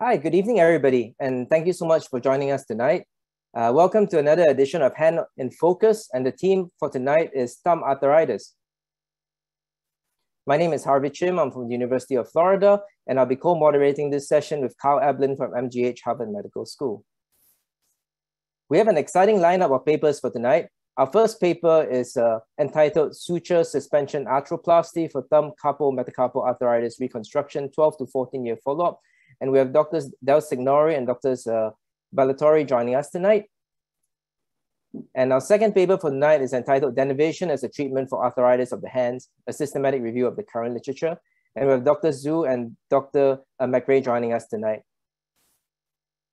Hi, good evening, everybody, and thank you so much for joining us tonight. Uh, welcome to another edition of Hand in Focus, and the team for tonight is thumb arthritis. My name is Harvey Chim, I'm from the University of Florida, and I'll be co-moderating this session with Kyle Eberlin from MGH Harvard Medical School. We have an exciting lineup of papers for tonight. Our first paper is uh, entitled Suture Suspension Arthroplasty for Thumb Carpal Metacarpal Arthritis Reconstruction 12 to 14 year follow-up and we have Drs. Del Signore and Drs. Uh, Ballatori joining us tonight. And our second paper for tonight is entitled Denervation as a Treatment for Arthritis of the Hands, a systematic review of the current literature. And we have Dr. Zhu and Dr. Uh, McRae joining us tonight.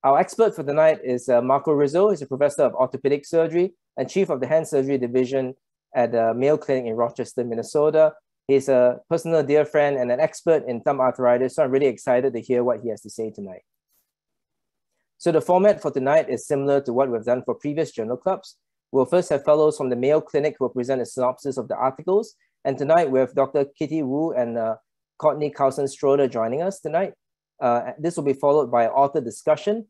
Our expert for tonight is uh, Marco Rizzo. He's a professor of orthopedic surgery and chief of the hand surgery division at the Mayo Clinic in Rochester, Minnesota. He's a personal dear friend and an expert in thumb arthritis, so I'm really excited to hear what he has to say tonight. So the format for tonight is similar to what we've done for previous journal clubs. We'll first have fellows from the Mayo Clinic who will present a synopsis of the articles. And tonight we have Dr. Kitty Wu and uh, Courtney Carlson Stroder joining us tonight. Uh, this will be followed by author discussion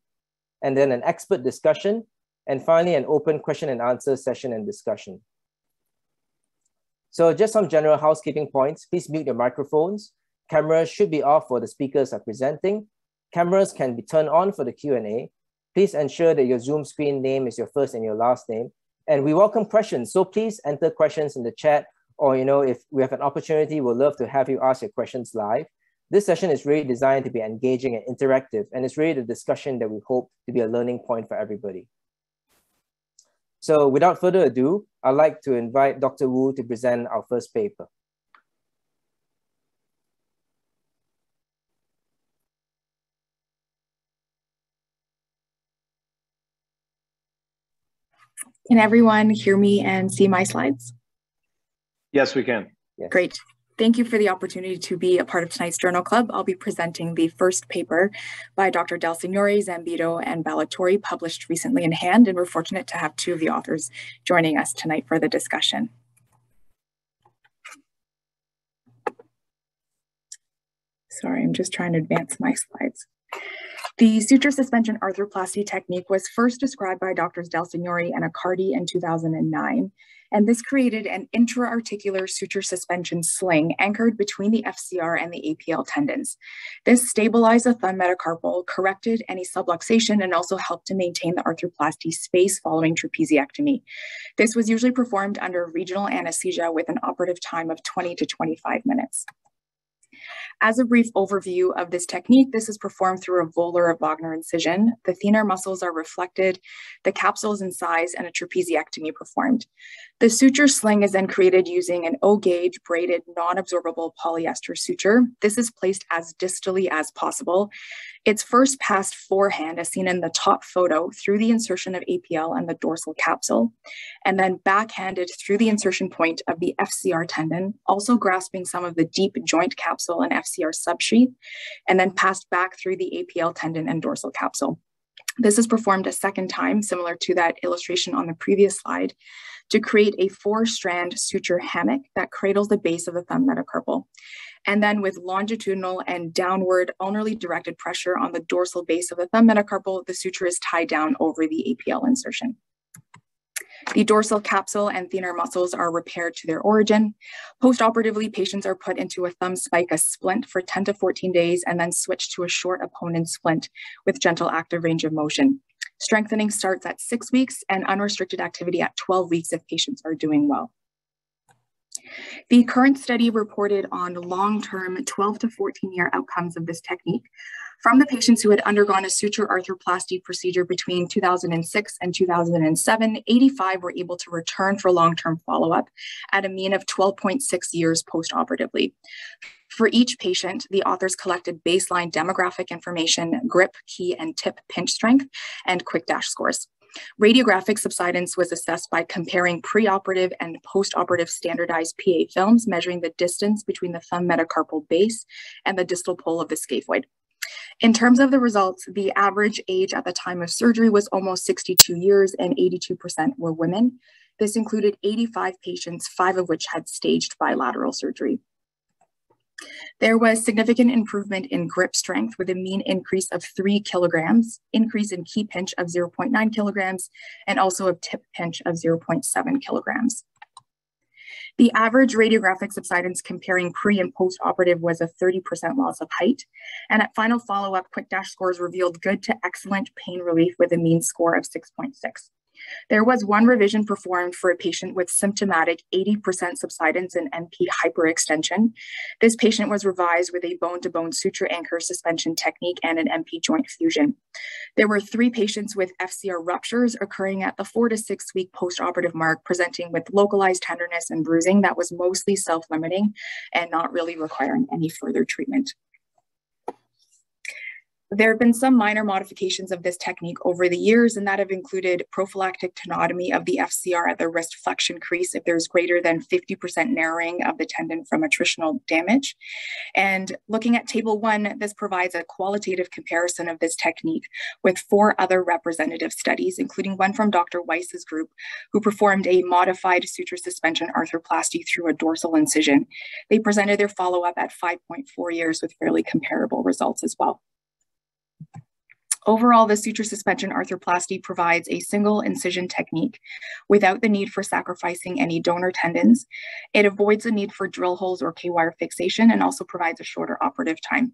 and then an expert discussion, and finally an open question and answer session and discussion. So just some general housekeeping points. Please mute your microphones. Cameras should be off for the speakers are presenting. Cameras can be turned on for the Q&A. Please ensure that your Zoom screen name is your first and your last name. And we welcome questions. So please enter questions in the chat or, you know, if we have an opportunity, we'd love to have you ask your questions live. This session is really designed to be engaging and interactive, and it's really the discussion that we hope to be a learning point for everybody. So without further ado, I'd like to invite Dr. Wu to present our first paper. Can everyone hear me and see my slides? Yes, we can. Yes. Great. Thank you for the opportunity to be a part of tonight's Journal Club. I'll be presenting the first paper by Dr. Del Signore, Zambito, and Ballatori, published recently in Hand, and we're fortunate to have two of the authors joining us tonight for the discussion. Sorry, I'm just trying to advance my slides. The suture suspension arthroplasty technique was first described by Drs. Del Signori and Accardi in 2009 and this created an intra-articular suture suspension sling anchored between the FCR and the APL tendons. This stabilized the thumb metacarpal, corrected any subluxation, and also helped to maintain the arthroplasty space following trapeziectomy. This was usually performed under regional anesthesia with an operative time of 20 to 25 minutes. As a brief overview of this technique, this is performed through a volar of Wagner incision. The thenar muscles are reflected, the capsule is incised, and a trapeziectomy performed. The suture sling is then created using an O-gauge braided non-absorbable polyester suture. This is placed as distally as possible. It's first passed forehand, as seen in the top photo, through the insertion of APL and the dorsal capsule, and then backhanded through the insertion point of the FCR tendon, also grasping some of the deep joint capsule and FCR subsheath, and then passed back through the APL tendon and dorsal capsule. This is performed a second time, similar to that illustration on the previous slide, to create a four strand suture hammock that cradles the base of the thumb metacarpal. And then with longitudinal and downward ulnarly directed pressure on the dorsal base of the thumb metacarpal, the suture is tied down over the APL insertion. The dorsal capsule and thenar muscles are repaired to their origin. Postoperatively, patients are put into a thumb spica splint for 10 to 14 days and then switched to a short opponens splint with gentle active range of motion. Strengthening starts at six weeks and unrestricted activity at 12 weeks if patients are doing well. The current study reported on long-term 12 to 14 year outcomes of this technique from the patients who had undergone a suture arthroplasty procedure between 2006 and 2007, 85 were able to return for long-term follow-up at a mean of 12.6 years post-operatively. For each patient, the authors collected baseline demographic information, grip, key, and tip pinch strength, and quick dash scores. Radiographic subsidence was assessed by comparing preoperative and postoperative standardized PA films, measuring the distance between the thumb metacarpal base and the distal pole of the scaphoid. In terms of the results, the average age at the time of surgery was almost 62 years and 82% were women. This included 85 patients, five of which had staged bilateral surgery. There was significant improvement in grip strength with a mean increase of three kilograms, increase in key pinch of 0.9 kilograms, and also a tip pinch of 0.7 kilograms. The average radiographic subsidence comparing pre and post operative was a 30% loss of height. And at final follow up, quick dash scores revealed good to excellent pain relief with a mean score of 6.6. There was one revision performed for a patient with symptomatic 80% subsidence and MP hyperextension. This patient was revised with a bone to bone suture anchor suspension technique and an MP joint fusion. There were three patients with FCR ruptures occurring at the four to six week postoperative mark, presenting with localized tenderness and bruising that was mostly self limiting and not really requiring any further treatment. There have been some minor modifications of this technique over the years, and that have included prophylactic tenotomy of the FCR at the wrist flexion crease if there's greater than 50% narrowing of the tendon from attritional damage. And looking at table one, this provides a qualitative comparison of this technique with four other representative studies, including one from Dr. Weiss's group, who performed a modified suture suspension arthroplasty through a dorsal incision. They presented their follow-up at 5.4 years with fairly comparable results as well. Overall, the suture suspension arthroplasty provides a single incision technique without the need for sacrificing any donor tendons. It avoids the need for drill holes or K-wire fixation and also provides a shorter operative time.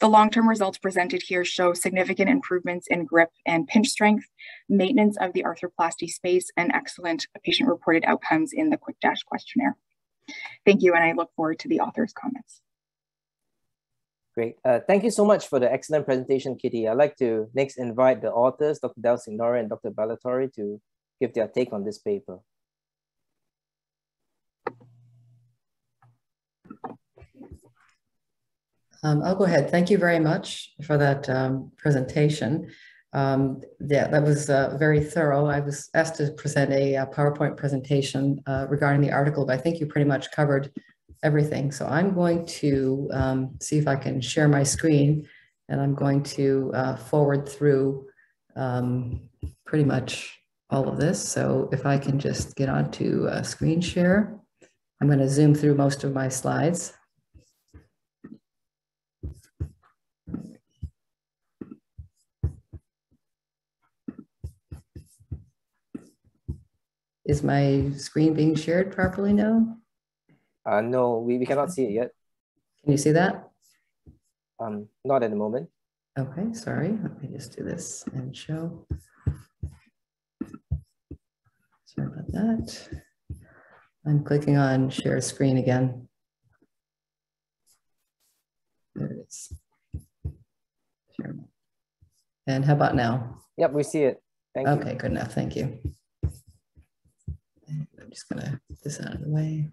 The long-term results presented here show significant improvements in grip and pinch strength, maintenance of the arthroplasty space, and excellent patient-reported outcomes in the Quick Dash questionnaire. Thank you, and I look forward to the author's comments. Great. Uh, thank you so much for the excellent presentation, Kitty. I'd like to next invite the authors, Dr. Del Signore and Dr. Ballatori, to give their take on this paper. Um, I'll go ahead. Thank you very much for that um, presentation. Um, yeah, that was uh, very thorough. I was asked to present a, a uh, PowerPoint presentation uh, regarding the article, but I think you pretty much covered everything. So I'm going to um, see if I can share my screen and I'm going to uh, forward through um, pretty much all of this. So if I can just get onto uh, screen share, I'm going to zoom through most of my slides. Is my screen being shared properly now? Uh, no, we, we cannot see it yet. Can you see that? Um, not at the moment. Okay, sorry. Let me just do this and show. Sorry about that. I'm clicking on share screen again. There it is. Share. And how about now? Yep, we see it. Thank okay, you. good enough. Thank you. I'm just going to get this out of the way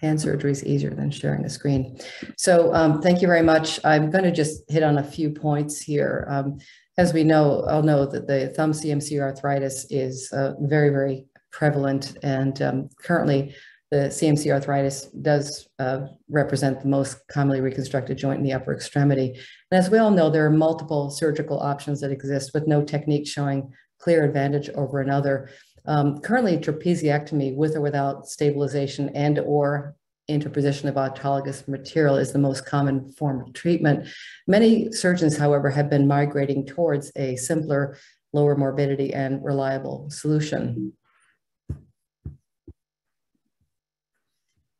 hand surgery is easier than sharing a screen. So um, thank you very much. I'm going to just hit on a few points here. Um, as we know, I'll know that the thumb CMC arthritis is uh, very, very prevalent. And um, currently, the CMC arthritis does uh, represent the most commonly reconstructed joint in the upper extremity. And as we all know, there are multiple surgical options that exist with no technique showing clear advantage over another. Um, currently, trapeziectomy with or without stabilization and or interposition of autologous material is the most common form of treatment. Many surgeons, however, have been migrating towards a simpler, lower morbidity and reliable solution.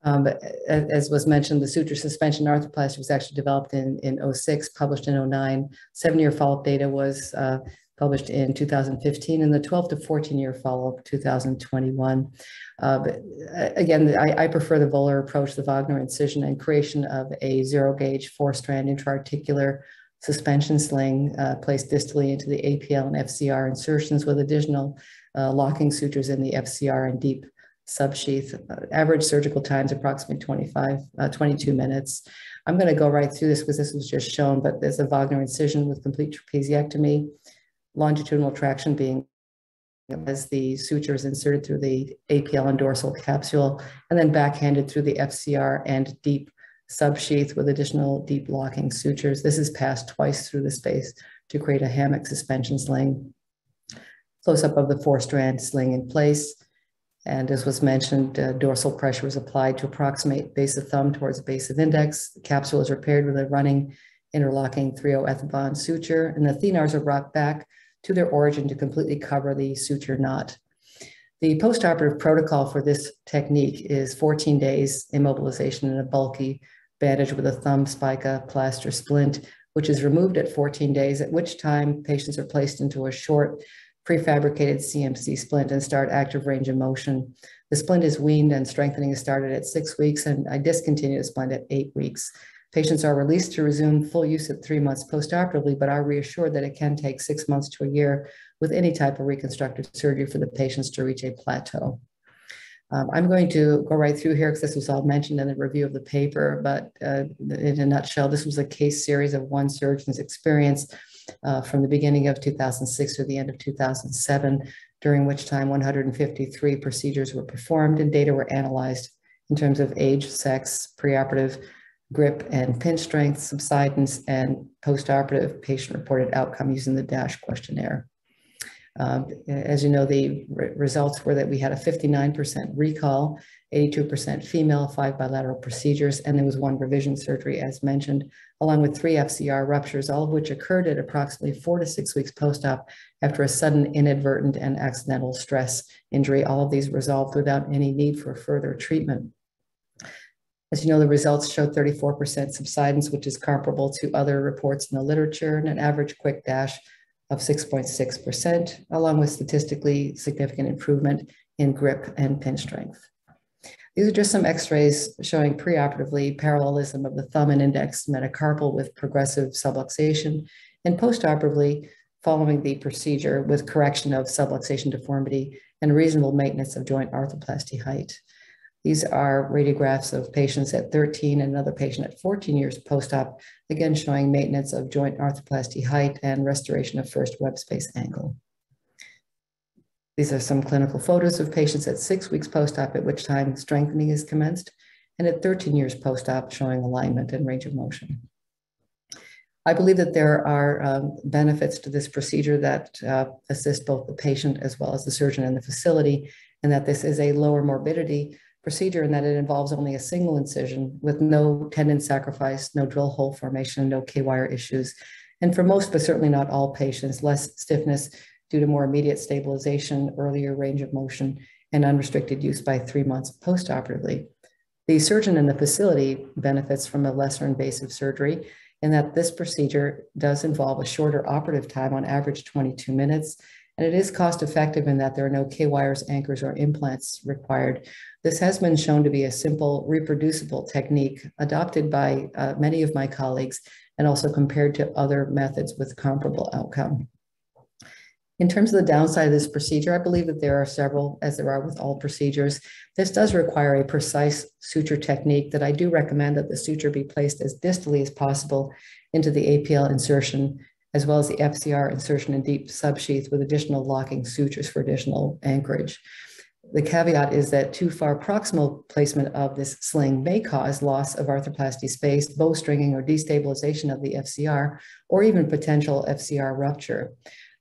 Um, as was mentioned, the suture suspension arthroplasty was actually developed in, in 06, published in 09. Seven-year follow-up data was uh, published in 2015, and the 12 to 14 year follow up 2021. Uh, but uh, again, I, I, prefer the volar approach, the Wagner incision, and creation of a zero gauge four strand intraarticular suspension sling uh, placed distally into the APL and FCR insertions with additional uh, locking sutures in the FCR and deep subsheath. Uh, average surgical times approximately 25, uh, 22 minutes. I'm going to go right through this because this was just shown, but there's a Wagner incision with complete trapeziectomy longitudinal traction being as the suture is inserted through the APL and dorsal capsule, and then backhanded through the FCR and deep subsheath with additional deep locking sutures. This is passed twice through the space to create a hammock suspension sling. Close up of the four strand sling in place. And as was mentioned, uh, dorsal pressure was applied to approximate base of thumb towards base of index. The capsule is repaired with a running interlocking 3 bond suture, and the thenars are brought back to their origin to completely cover the suture knot. The postoperative protocol for this technique is 14 days immobilization in a bulky bandage with a thumb spica plaster splint, which is removed at 14 days, at which time patients are placed into a short prefabricated CMC splint and start active range of motion. The splint is weaned and strengthening is started at six weeks, and I discontinue the splint at eight weeks. Patients are released to resume full use at three months postoperatively, but are reassured that it can take six months to a year with any type of reconstructive surgery for the patients to reach a plateau. Um, I'm going to go right through here because this was all mentioned in the review of the paper, but uh, in a nutshell, this was a case series of one surgeon's experience uh, from the beginning of 2006 to the end of 2007, during which time 153 procedures were performed and data were analyzed in terms of age, sex, preoperative, grip and pinch strength, subsidence, and postoperative patient-reported outcome using the DASH questionnaire. Um, as you know, the re results were that we had a 59% recall, 82% female, five bilateral procedures, and there was one revision surgery as mentioned, along with three FCR ruptures, all of which occurred at approximately four to six weeks post-op after a sudden inadvertent and accidental stress injury. All of these resolved without any need for further treatment. As you know, the results show 34% subsidence, which is comparable to other reports in the literature, and an average quick dash of 6.6%, along with statistically significant improvement in grip and pin strength. These are just some x-rays showing preoperatively parallelism of the thumb and index metacarpal with progressive subluxation and postoperatively following the procedure with correction of subluxation deformity and reasonable maintenance of joint arthroplasty height. These are radiographs of patients at 13 and another patient at 14 years post-op, again showing maintenance of joint arthroplasty height and restoration of first web space angle. These are some clinical photos of patients at six weeks post-op, at which time strengthening is commenced, and at 13 years post-op, showing alignment and range of motion. I believe that there are um, benefits to this procedure that uh, assist both the patient as well as the surgeon and the facility, and that this is a lower morbidity procedure in that it involves only a single incision with no tendon sacrifice, no drill hole formation, no K-wire issues. And for most, but certainly not all patients, less stiffness due to more immediate stabilization, earlier range of motion, and unrestricted use by three months postoperatively. The surgeon in the facility benefits from a lesser invasive surgery in that this procedure does involve a shorter operative time on average 22 minutes and it is cost effective in that there are no K-wires, anchors, or implants required. This has been shown to be a simple, reproducible technique adopted by uh, many of my colleagues and also compared to other methods with comparable outcome. In terms of the downside of this procedure, I believe that there are several, as there are with all procedures. This does require a precise suture technique that I do recommend that the suture be placed as distally as possible into the APL insertion as well as the FCR insertion in deep subsheath with additional locking sutures for additional anchorage. The caveat is that too far proximal placement of this sling may cause loss of arthroplasty space, bowstringing or destabilization of the FCR, or even potential FCR rupture.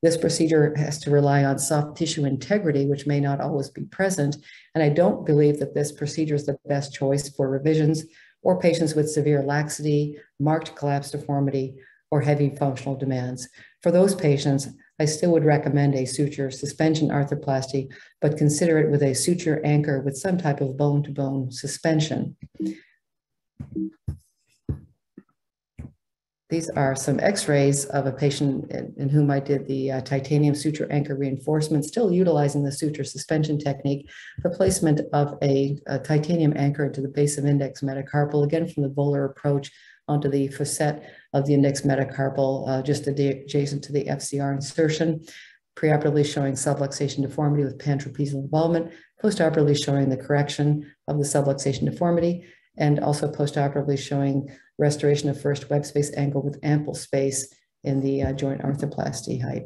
This procedure has to rely on soft tissue integrity, which may not always be present. And I don't believe that this procedure is the best choice for revisions or patients with severe laxity, marked collapse deformity, or heavy functional demands. For those patients, I still would recommend a suture suspension arthroplasty, but consider it with a suture anchor with some type of bone-to-bone -bone suspension. These are some x-rays of a patient in, in, whom I did the uh, titanium suture anchor reinforcement, still utilizing the suture suspension technique, the placement of a, a titanium anchor into the base of index metacarpal, again from the volar approach onto the facet of the index metacarpal, uh, just adjacent to the FCR insertion, preoperatively showing subluxation deformity with pantrapezial involvement, postoperatively showing the correction of the subluxation deformity, and also postoperatively showing restoration of first web space angle with ample space in the uh, joint arthroplasty height.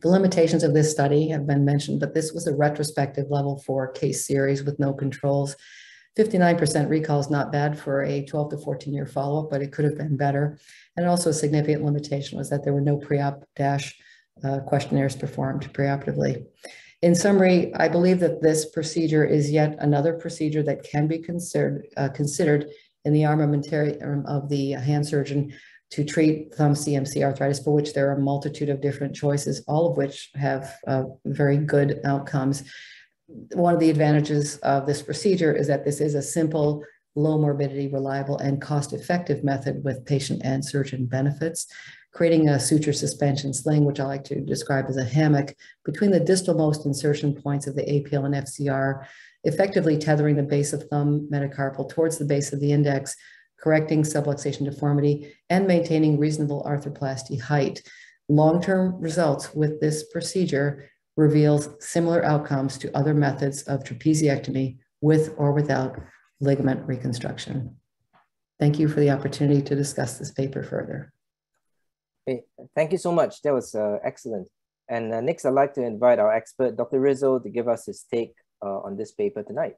The limitations of this study have been mentioned, but this was a retrospective level four case series with no controls 59% recall is not bad for a 12 to 14 year follow-up, but it could have been better. And also a significant limitation was that there were no pre-op DASH uh, questionnaires performed preoperatively. in summary, I believe that this procedure is yet another procedure that can be considered, uh, considered in the armamentarium of the hand surgeon to treat thumb CMC arthritis, for which there are a multitude of different choices, all of which have uh, very good outcomes. One of the advantages of this procedure is that this is a simple, low morbidity, reliable, and cost-effective method with patient and surgeon benefits creating a suture suspension sling, which I like to describe as a hammock, between the distalmost insertion points of the APL and FCR, effectively tethering the base of thumb metacarpal towards the base of the index correcting subluxation deformity, and maintaining reasonable arthroplasty height. Long-term results with this procedure reveals similar outcomes to other methods of trapeziectomy with or without ligament reconstruction. Thank you for the opportunity to discuss this paper further. Hey, thank you so much. That was uh, excellent. And uh, next, I'd like to invite our expert, Dr. Rizzo, to give us his take uh, on this paper tonight.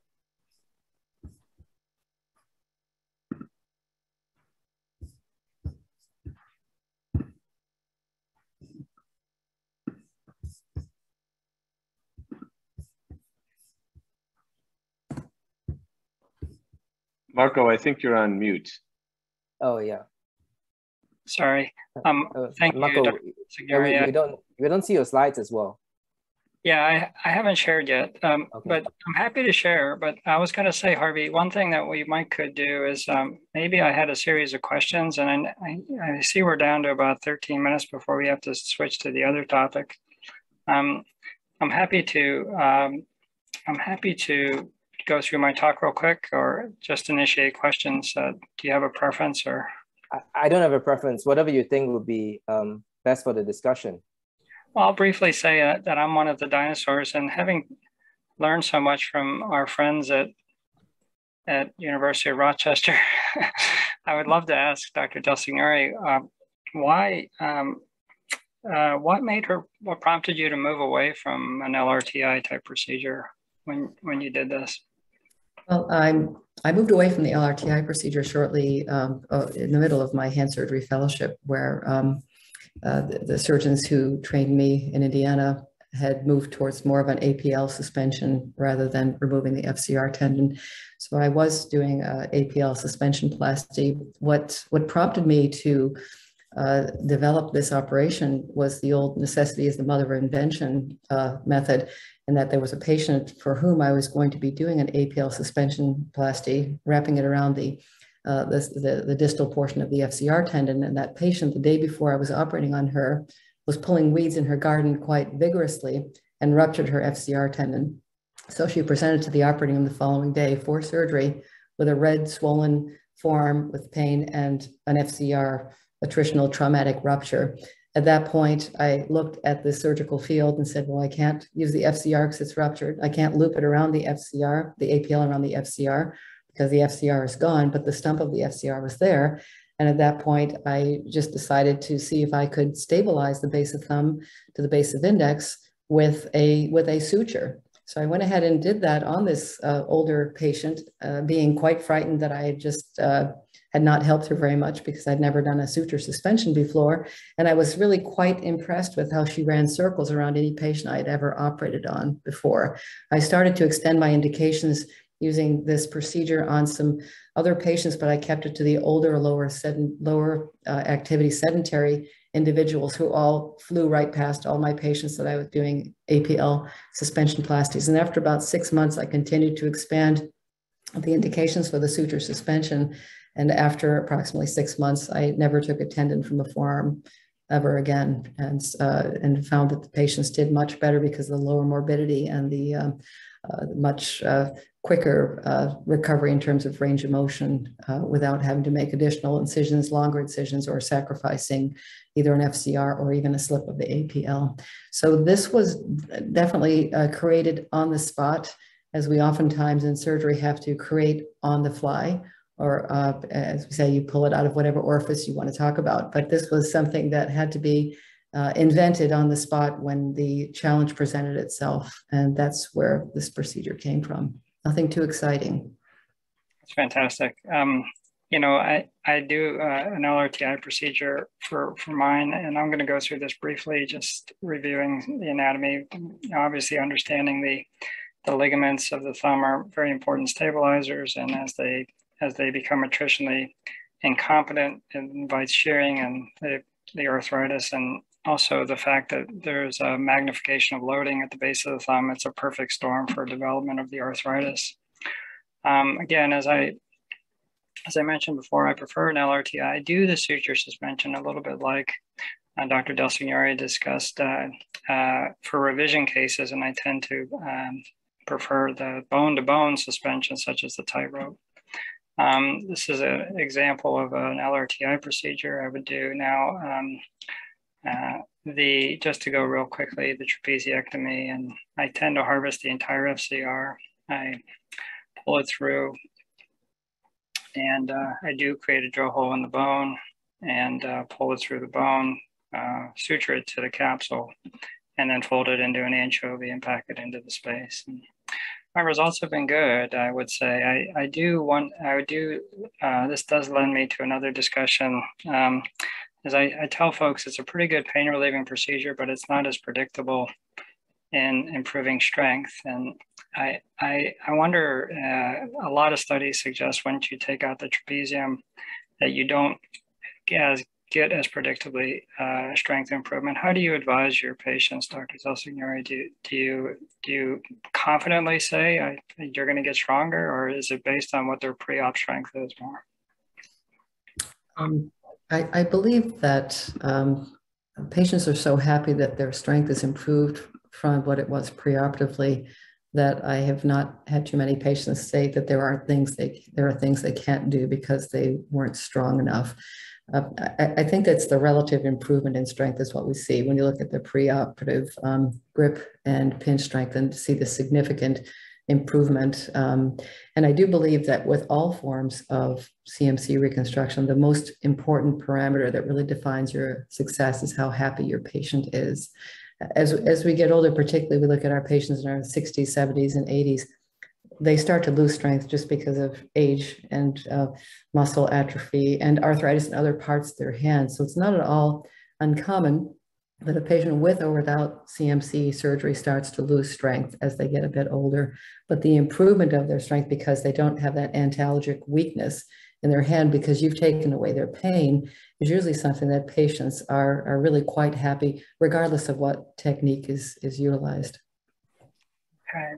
Marco, I think you're on mute. Oh yeah. Sorry. Uh, um, uh, thank Marco, you, Dr. We, we, don't we don't see your slides as well. Yeah, I, I haven't shared yet, um, okay. but I'm happy to share. But I was going to say, Harvey, one thing that we might could do is um, maybe I had a series of questions, and I, I, I, see we're down to about 13 minutes before we have to switch to the other topic. Um, I'm happy to um, I'm happy to go through my talk real quick or just initiate questions? Uh, do you have a preference or? I, I, don't have a preference. Whatever you think would be um, best for the discussion. Well, I'll briefly say uh, that I'm one of the dinosaurs and having learned so much from our friends at at University of Rochester, I would love to ask Dr. Del Signore uh, why, um, uh, what made her, what prompted you to move away from an LRTI type procedure when, when you did this? Well, I'm, I moved away from the LRTI procedure shortly um, uh, in the middle of my hand surgery fellowship, where um, uh, the, the, surgeons who trained me in Indiana had moved towards more of an APL suspension rather than removing the FCR tendon. So I was doing uh, APL suspension plasty. What, what prompted me to uh, develop this operation was the old necessity is the mother of invention uh, method and that there was a patient for whom I was going to be doing an APL suspension plasty, wrapping it around the, uh, the, the, the, distal portion of the FCR tendon. And that patient, the day before I was operating on her, was pulling weeds in her garden quite vigorously and ruptured her FCR tendon. So she presented to the operating room the following day for surgery with a red swollen forearm with pain and an FCR attritional traumatic rupture. At that point, I looked at the surgical field and said, well, I can't use the FCR because it's ruptured. I can't loop it around the FCR, the APL around the FCR because the FCR is gone, but the stump of the FCR was there. And at that point, I just decided to see if I could stabilize the base of thumb to the base of index with a, with a suture. So I went ahead and did that on this uh, older patient, uh, being quite frightened that I had just uh, had not helped her very much because I'd never done a suture suspension before. And I was really quite impressed with how she ran circles around any patient I had ever operated on before. I started to extend my indications using this procedure on some other patients, but I kept it to the older, lower, sedent, lower uh, activity sedentary individuals who all flew right past all my patients that I was doing APL suspension plasties. And after about six months, I continued to expand the indications for the suture suspension and after approximately six months, I never took a tendon from the forearm ever again and, uh, and found that the patients did much better because of the lower morbidity and the um, uh, much uh, quicker uh, recovery in terms of range of motion uh, without having to make additional incisions, longer incisions, or sacrificing either an FCR or even a slip of the APL. So this was definitely uh, created on the spot as we oftentimes in surgery have to create on the fly or uh, as we say, you pull it out of whatever orifice you want to talk about. But this was something that had to be uh, invented on the spot when the challenge presented itself. And that's where this procedure came from. Nothing too exciting. It's fantastic. Um, you know, I, I do uh, an LRTI procedure for, for mine, and I'm going to go through this briefly, just reviewing the anatomy. Obviously, understanding the, the ligaments of the thumb are very important stabilizers, and as they as they become attritionally incompetent, it invites shearing and the, the arthritis, and also the fact that there's a magnification of loading at the base of the thumb. It's a perfect storm for development of the arthritis. Um, again, as I as I mentioned before, I prefer an LRTI. I do the suture suspension a little bit like uh, Dr. Del Signore discussed uh, uh, for revision cases, and I tend to um, prefer the bone-to-bone suspension, such as the tightrope. Um, this is an example of an LRTI procedure I would do now. Um, uh, the just to go real quickly, the trapeziectomy, and I tend to harvest the entire FCR. I pull it through and uh, I do create a drill hole in the bone and uh, pull it through the bone, uh, suture it to the capsule, and then fold it into an anchovy and pack it into the space. And my results have been good, I would say. I, I do want, I would do, uh, this does lend me to another discussion. Um, as I, I tell folks, it's a pretty good pain relieving procedure, but it's not as predictable in improving strength. And I, I, I wonder, uh, a lot of studies suggest once you take out the trapezium that you don't get as, get as predictably uh, strength improvement. How do you advise your patients, Dr. DelSignore? Do, do, you, do you confidently say I, you're going to get stronger, or is it based on what their pre-op strength is more? Um, I, I, believe that um, patients are so happy that their strength is improved from what it was preoperatively that I have not had too many patients say that there are things they there are things they can't do because they weren't strong enough. Uh, I, I, think that's the relative improvement in strength is what we see when you look at the preoperative um, grip and pinch strength and see the significant improvement. Um, and I do believe that with all forms of CMC reconstruction, the most important parameter that really defines your success is how happy your patient is as, as we get older, particularly we look at our patients in our 60s, 70s, and 80s, they start to lose strength just because of age and uh, muscle atrophy and arthritis in other parts of their hands. So it's not at all uncommon that a patient with or without CMC surgery starts to lose strength as they get a bit older. But the improvement of their strength because they don't have that antalgic weakness in their hand because you've taken away their pain is usually something that patients are, are really quite happy, regardless of what technique is, is utilized. Okay.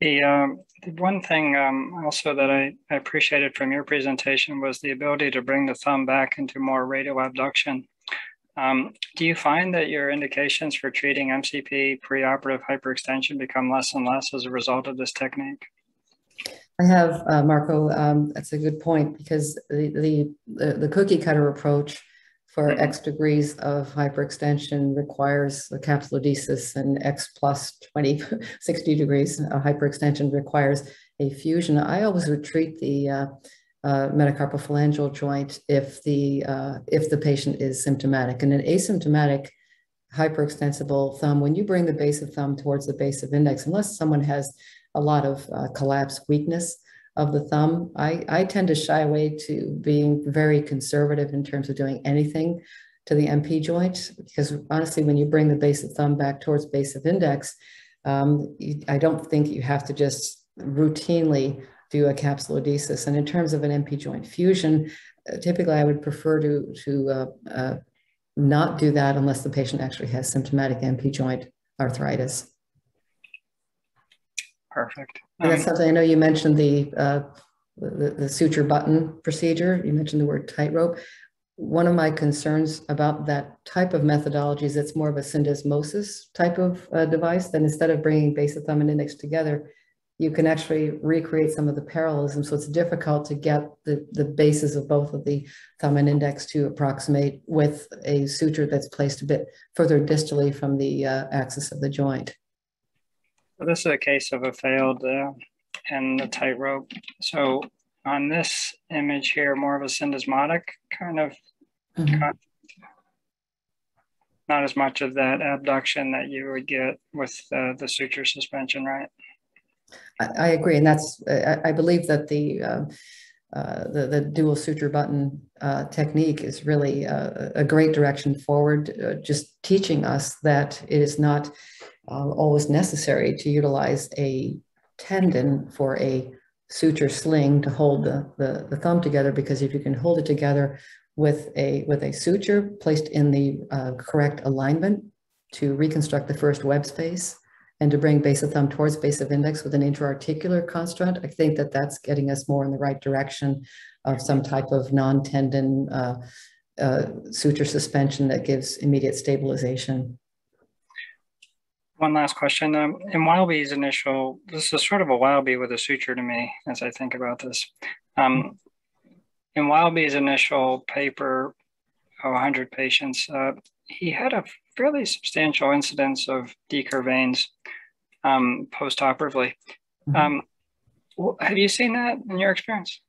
The, um, the one thing um, also that I, I, appreciated from your presentation was the ability to bring the thumb back into more radial abduction. Um, do you find that your indications for treating MCP preoperative hyperextension become less and less as a result of this technique? I have, uh, Marco, um, that's a good point because the, the, the, cookie cutter approach for mm-hmm. X degrees of hyperextension requires the capsulodesis and X plus 20, 60 degrees of hyperextension requires a fusion. I always would treat the uh, uh, metacarpophalangeal joint if the, uh, if the patient is symptomatic. And an asymptomatic hyperextensible thumb, when you bring the base of thumb towards the base of index, unless someone has a lot of uh, collapse weakness of the thumb. I, I tend to shy away to being very conservative in terms of doing anything to the MP joint because honestly, when you bring the base of thumb back towards base of index, um, I don't think you have to just routinely do a capsulodesis. And in terms of an MP joint fusion, uh, typically I would prefer to, to uh, uh, not do that unless the patient actually has symptomatic MP joint arthritis. Perfect. And that's um, something I know you mentioned the, uh, the, the suture button procedure. You mentioned the word tightrope. One of my concerns about that type of methodology is it's more of a syndesmosis type of uh, device. That instead of bringing base of thumb and index together, you can actually recreate some of the parallelism. So it's difficult to get the, the bases of both of the thumb and index to approximate with a suture that's placed a bit further distally from the uh, axis of the joint. So this is a case of a failed uh, and the tightrope. So on this image here, more of a syndesmotic kind of, mm -hmm. not as much of that abduction that you would get with uh, the suture suspension, right? I, I, agree, and that's I, I believe that the uh, uh, the, the dual suture button uh, technique is really a, a great direction forward, uh, just teaching us that it is not uh, always necessary to utilize a tendon for a suture sling to hold the, the, the, thumb together because if you can hold it together with a, with a suture placed in the uh, correct alignment to reconstruct the first web space, and to bring base of thumb towards base of index with an intra-articular construct, I think that that's getting us more in the right direction of some type of non-tendon uh, uh, suture suspension that gives immediate stabilization. One last question. Um, in Weilby's initial, this is sort of a Weilby with a suture to me as I think about this. Um, in Weilby's initial paper, of 100 patients, uh, he had a fairly substantial incidence of de Quervain's um, post-operatively. Mm-hmm. Um, have you seen that in your experience?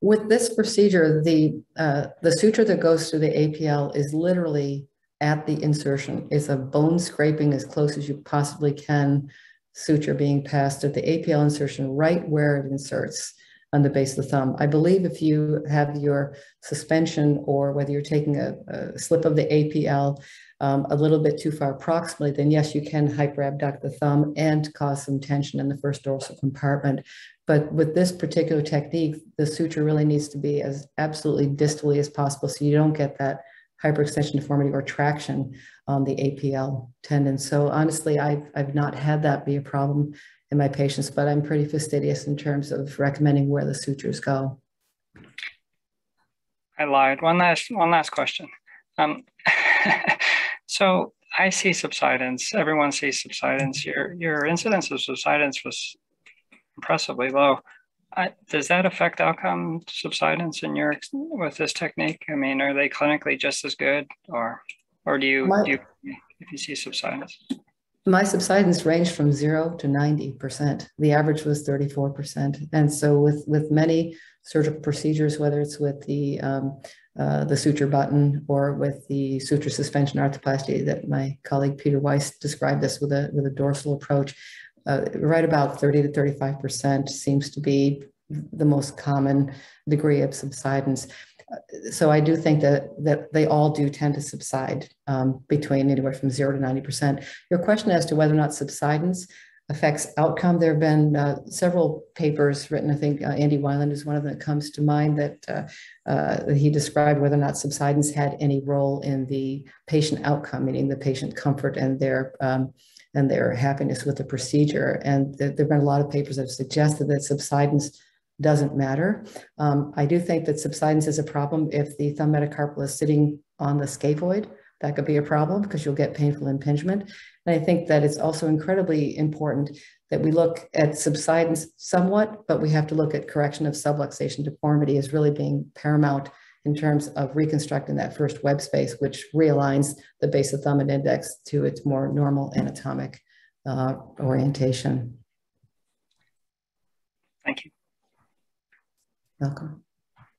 With this procedure, the uh, the suture that goes through the APL is literally at the insertion. It's a bone scraping as close as you possibly can, suture being passed at the APL insertion right where it inserts on the base of the thumb. I believe if you have your suspension or whether you're taking a, a slip of the APL um, a little bit too far proximally, then yes, you can hyperabduct the thumb and cause some tension in the first dorsal compartment. But with this particular technique, the suture really needs to be as absolutely distally as possible so you don't get that hyperextension deformity or traction on the APL tendon. So honestly, I've, I've not had that be a problem in my patients, but I'm pretty fastidious in terms of recommending where the sutures go. I lied. One last one last question. Um, so I see subsidence. Everyone sees subsidence. Your your incidence of subsidence was impressively low. I, does that affect outcome subsidence in your with this technique? I mean, are they clinically just as good, or or do you My, do you, if you see subsidence? My subsidence ranged from zero to 90%. The average was 34%. And so with, with many surgical procedures, whether it's with the, um, uh, the suture button or with the suture suspension arthroplasty that my colleague Peter Weiss described this with a, with a dorsal approach, uh, right about 30 to 35% seems to be the most common degree of subsidence so I do think that that they all do tend to subside um, between anywhere from zero to 90%. Your question as to whether or not subsidence affects outcome, there have been uh, several papers written, I think uh, Andy Weiland is one of them that comes to mind that uh, uh he described whether or not subsidence had any role in the patient outcome, meaning the patient comfort and their um, and their happiness with the procedure. And th there have been a lot of papers that have suggested that subsidence doesn't matter. Um, I do think that subsidence is a problem if the thumb metacarpal is sitting on the scaphoid. That could be a problem because you'll get painful impingement. And I think that it's also incredibly important that we look at subsidence somewhat, but we have to look at correction of subluxation deformity as really being paramount in terms of reconstructing that first web space, which realigns the base of thumb and index to its more normal anatomic uh, orientation. Thank you. Welcome.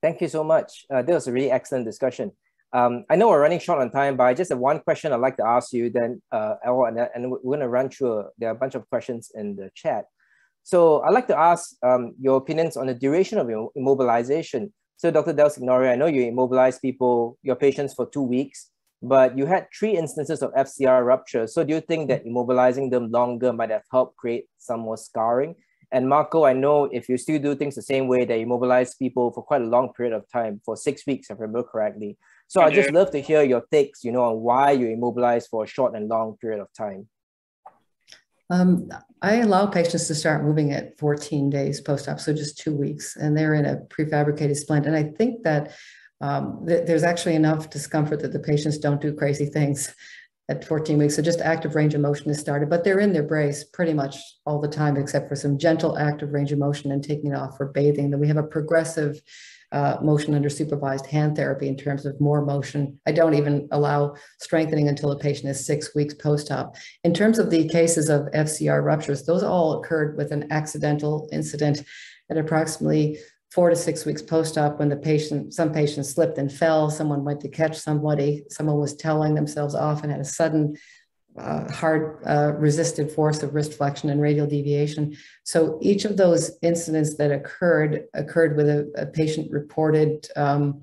Thank you so much. Uh, that was a really excellent discussion. Um, I know we're running short on time, but I just have one question I'd like to ask you. Then, uh, and, and we're going to run through. There are a bunch of questions in the chat. So I'd like to ask um, your opinions on the duration of your immobilization. So, Dr. Del Signore, I know you immobilize people, your patients for two weeks, but you had three instances of FCR rupture. So, do you think that immobilizing them longer might have helped create some more scarring? And Marco, I know if you still do things the same way, that you mobilize people for quite a long period of time, for six weeks, if I remember correctly. So I just love to hear your takes, you know, on why you immobilize for a short and long period of time. Um, I allow patients to start moving at 14 days post-op, so just two weeks, and they're in a prefabricated splint. And I think that um, th there's actually enough discomfort that the patients don't do crazy things at 14 weeks. So just active range of motion is started, but they're in their brace pretty much all the time, except for some gentle active range of motion and taking it off for bathing. Then we have a progressive uh, motion under supervised hand therapy in terms of more motion. I don't even allow strengthening until the patient is six weeks post-op. In terms of the cases of FCR ruptures, those all occurred with an accidental incident at approximately four to six weeks post-op when the patient, some patients slipped and fell, someone went to catch somebody, someone was telling themselves off and had a sudden uh, hard uh, resisted force of wrist flexion and radial deviation. So each of those incidents that occurred occurred with a, a patient reported um,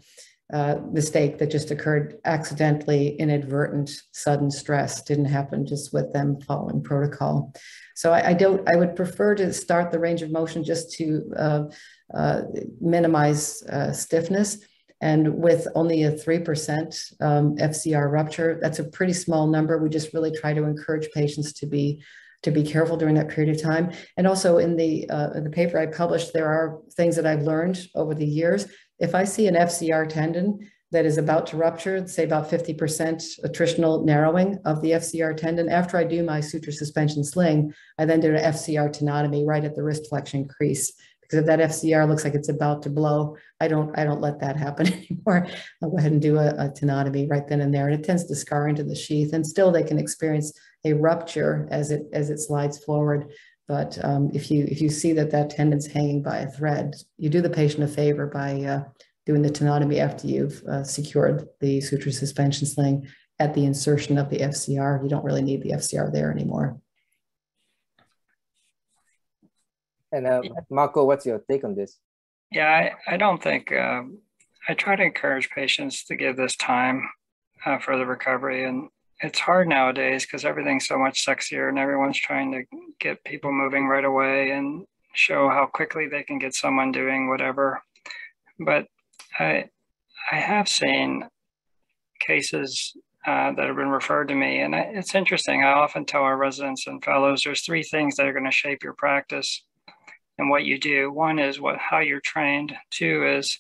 uh, mistake that just occurred accidentally, inadvertent, sudden stress didn't happen just with them following protocol. So I, I don't. I would prefer to start the range of motion just to uh, minimize uh, stiffness. And with only a 3% um, FCR rupture, that's a pretty small number. We just really try to encourage patients to be to be careful during that period of time. And also in the, uh, in the paper I published, there are things that I've learned over the years. If I see an FCR tendon that is about to rupture, say about 50% attritional narrowing of the FCR tendon, after I do my suture suspension sling, I then do an FCR tenotomy right at the wrist flexion crease because if that FCR looks like it's about to blow, I don't I don't let that happen anymore. I'll go ahead and do a, a tenotomy right then and there, and it tends to scar into the sheath, and still they can experience a rupture as it as it slides forward. But um, if you if you see that that tendon's hanging by a thread, you do the patient a favor by uh, doing the tenotomy after you've uh, secured the suture suspension sling at the insertion of the FCR. You don't really need the FCR there anymore. And uh, Marco, what's your take on this? Yeah, I, I don't think, uh, I try to encourage patients to give this time uh, for the recovery. And it's hard nowadays because everything's so much sexier and everyone's trying to get people moving right away and show how quickly they can get someone doing whatever. But I, I have seen cases uh, that have been referred to me. And it's interesting. I often tell our residents and fellows there's three things that are going to shape your practice and what you do. One is what how you're trained. Two is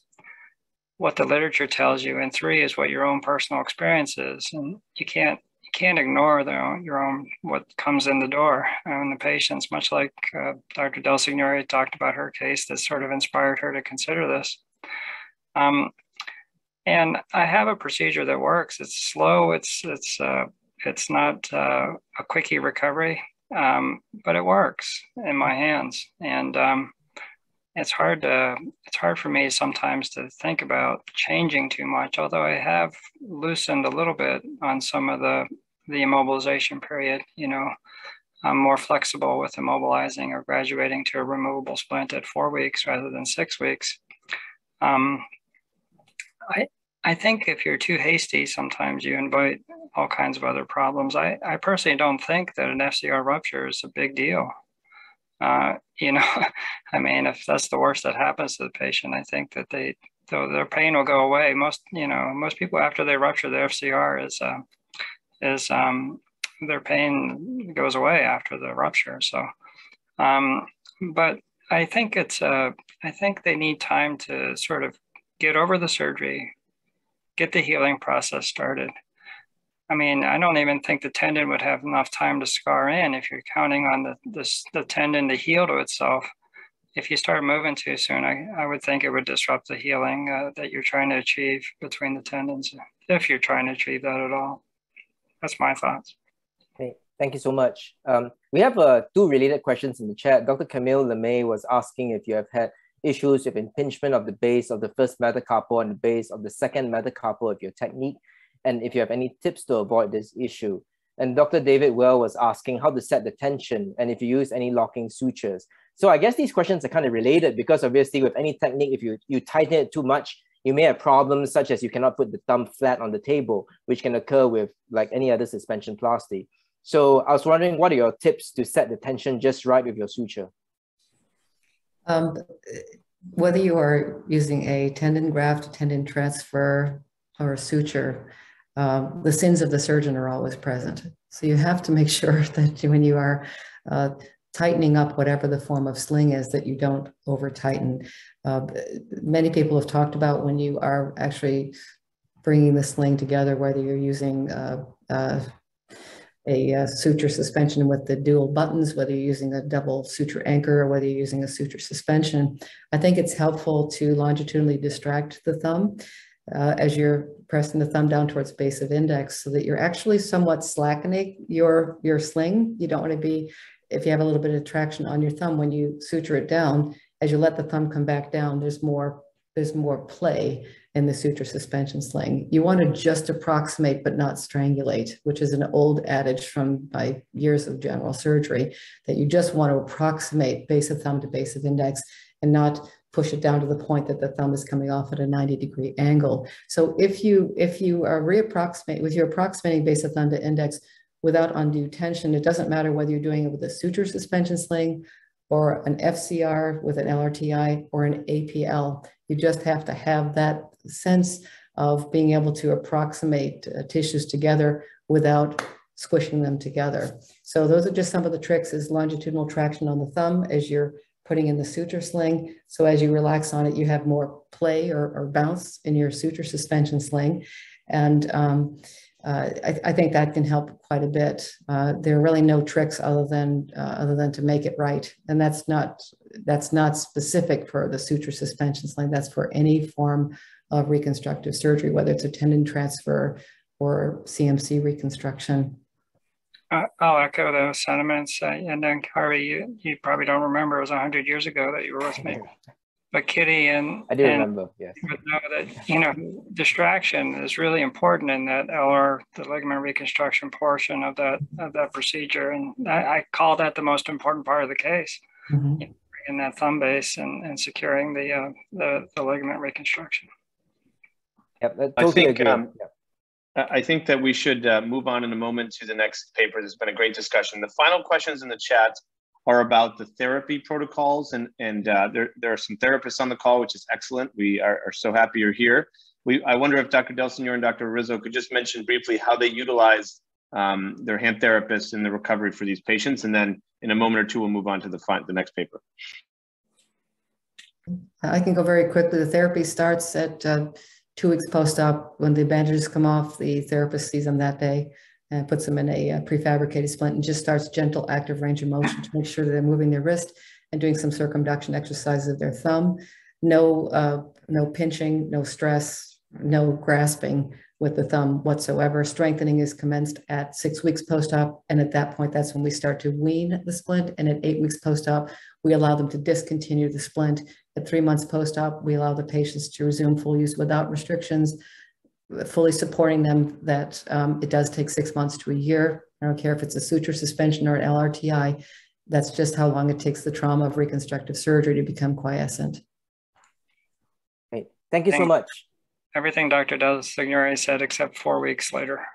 what the literature tells you, and three is what your own personal experience is. And you can't you can't ignore the, your own what comes in the door and the patients. Much like uh, Dr. Del Signore talked about her case that sort of inspired her to consider this. Um, and I have a procedure that works. It's slow. It's it's uh, it's not uh, a quickie recovery um, but it works in my hands. And um, it's hard to it's hard for me sometimes to think about changing too much although i have loosened a little bit on some of the the immobilization period you know. I'm more flexible with immobilizing or graduating to a removable splint at four weeks rather than six weeks. Um, I, I think if you're too hasty, sometimes you invite all kinds of other problems. I, I personally don't think that an FCR rupture is a big deal. Uh, you know, I mean, if that's the worst that happens to the patient, I think that they, though their pain will go away. Most, you know, most people after they rupture the FCR is, uh, is um, their pain goes away after the rupture. So, um, but I think it's, uh, I think they need time to sort of get over the surgery, get the healing process started. I mean, I don't even think the tendon would have enough time to scar in if you're counting on the, the, the tendon to heal to itself. If you start moving too soon, I, I would think it would disrupt the healing uh, that you're trying to achieve between the tendons, if you're trying to achieve that at all. That's my thoughts. Okay, thank you so much. Um, we have uh, two related questions in the chat. Dr. Camille LeMay was asking if you have had issues with impingement of the base of the first metacarpal and the base of the second metacarpal of your technique, and if you have any tips to avoid this issue. And Dr. David Well was asking how to set the tension and if you use any locking sutures. So I guess these questions are kind of related because obviously with any technique, if you, you tighten it too much, you may have problems such as you cannot put the thumb flat on the table, which can occur with like any other suspension plasty. So I was wondering, what are your tips to set the tension just right with your suture? Um, whether you are using a tendon graft, tendon transfer, or a suture, um, the sins of the surgeon are always present. So you have to make sure that when you are uh, tightening up whatever the form of sling is, that you don't over tighten. Uh, many people have talked about when you are actually bringing the sling together, whether you're using uh, uh a uh, suture suspension with the dual buttons, whether you're using a double suture anchor or whether you're using a suture suspension. I think it's helpful to longitudinally distract the thumb uh, as you're pressing the thumb down towards base of index so that you're actually somewhat slackening your, your sling. You don't want to be, if you have a little bit of traction on your thumb when you suture it down, as you let the thumb come back down, there's more there's more play in the suture suspension sling. You want to just approximate but not strangulate, which is an old adage from my years of general surgery, that you just want to approximate base of thumb to base of index and not push it down to the point that the thumb is coming off at a 90 degree angle. So if you if you are reapproximate with your approximating base of thumb to index without undue tension, it doesn't matter whether you're doing it with a suture suspension sling or an FCR with an LRTI or an APL. You just have to have that sense of being able to approximate uh, tissues together without squishing them together. So those are just some of the tricks is longitudinal traction on the thumb as you're putting in the suture sling. So as you relax on it, you have more play or, or bounce in your suture suspension sling. And um, uh, I, I, think that can help quite a bit. Uh, there are really no tricks other than uh, other than to make it right, and that's not that's not specific for the suture suspension sling. That's for any form of reconstructive surgery, whether it's a tendon transfer or CMC reconstruction. Uh, I'll echo those sentiments. Uh, and then, Harvey, you, you probably don't remember, it was 100 years ago that you were with me. But Kitty and I do and remember, yes. You know that, you know, distraction is really important in that LR, the ligament reconstruction portion of that of that procedure. And I, I call that the most important part of the case. Mm-hmm. In that thumb base and, and securing the, uh, the the ligament reconstruction. Yep, totally I think, um, yep. I think that we should uh, move on in a moment to the next paper. There's been a great discussion. The final questions in the chat are about the therapy protocols, and and uh, there there are some therapists on the call, which is excellent. We are, are so happy you're here. We I wonder if Dr. Del Signore and Dr. Rizzo could just mention briefly how they utilize um, their hand therapists in the recovery for these patients, and then in a moment or two we'll move on to the the next paper. I can go very quickly. The therapy starts at uh, two weeks post-op, when the bandages come off, the therapist sees them that day and puts them in a, uh, prefabricated splint and just starts gentle active range of motion to make sure that they're moving their wrist and doing some circumduction exercises of their thumb. No, uh, no pinching, no stress, no grasping with the thumb whatsoever. Strengthening is commenced at six weeks post-op. And at that point, that's when we start to wean the splint. And at eight weeks post-op, we allow them to discontinue the splint at three months post-op, we allow the patients to resume full use without restrictions, fully supporting them that um, it does take six months to a year. I don't care if it's a suture suspension or an LRTI. That's just how long it takes the trauma of reconstructive surgery to become quiescent. Great. Thank you Thank so much. Everything Dr. Del Signore said except four weeks later.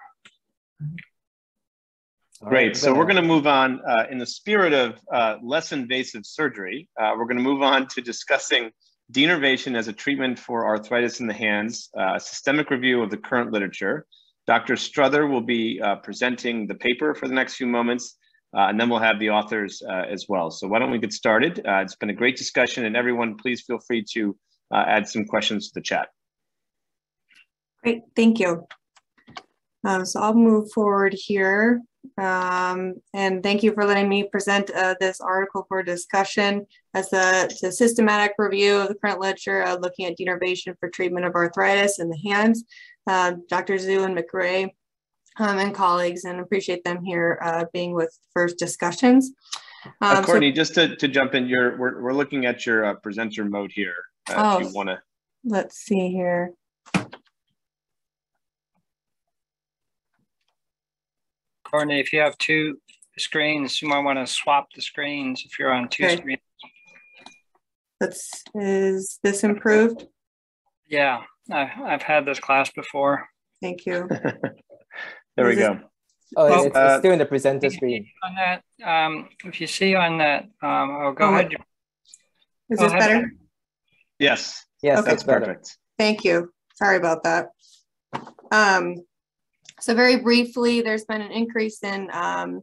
Great. Right, so we're going to move on uh, in the spirit of uh, less invasive surgery. Uh, we're going to move on to discussing denervation as a treatment for arthritis in the hands, uh, a systemic review of the current literature. Dr. Strother will be uh, presenting the paper for the next few moments, uh, and then we'll have the authors as well. So why don't we get started? it's been a great discussion, and everyone, please feel free to add some questions to the chat. Great, thank you. Um, so I'll move forward here. Um, and thank you for letting me present uh, this article for discussion as a, a, systematic review of the current literature uh, looking at denervation for treatment of arthritis in the hands. Uh, Dr. Zhu and McRae um, and colleagues, and appreciate them here uh, being with first discussions. Um, Courtney, so, just to, to jump in, you're, we're, we're looking at your uh, presenter mode here. oh, if you want to. Let's see here. Courtney, if you have two screens, you might want to swap the screens if you're on two okay. screens. That's, is this improved? Yeah, I, I've had this class before. Thank you. there we go. Oh, well, it's, it's, still in the presenter screen. On that, um, if you see on that, um, oh, go oh, ahead. Is go this ahead. better? Yes. Yes, okay. that's perfect. Thank you. Sorry about that. Um, so very briefly, there's been an increase in um,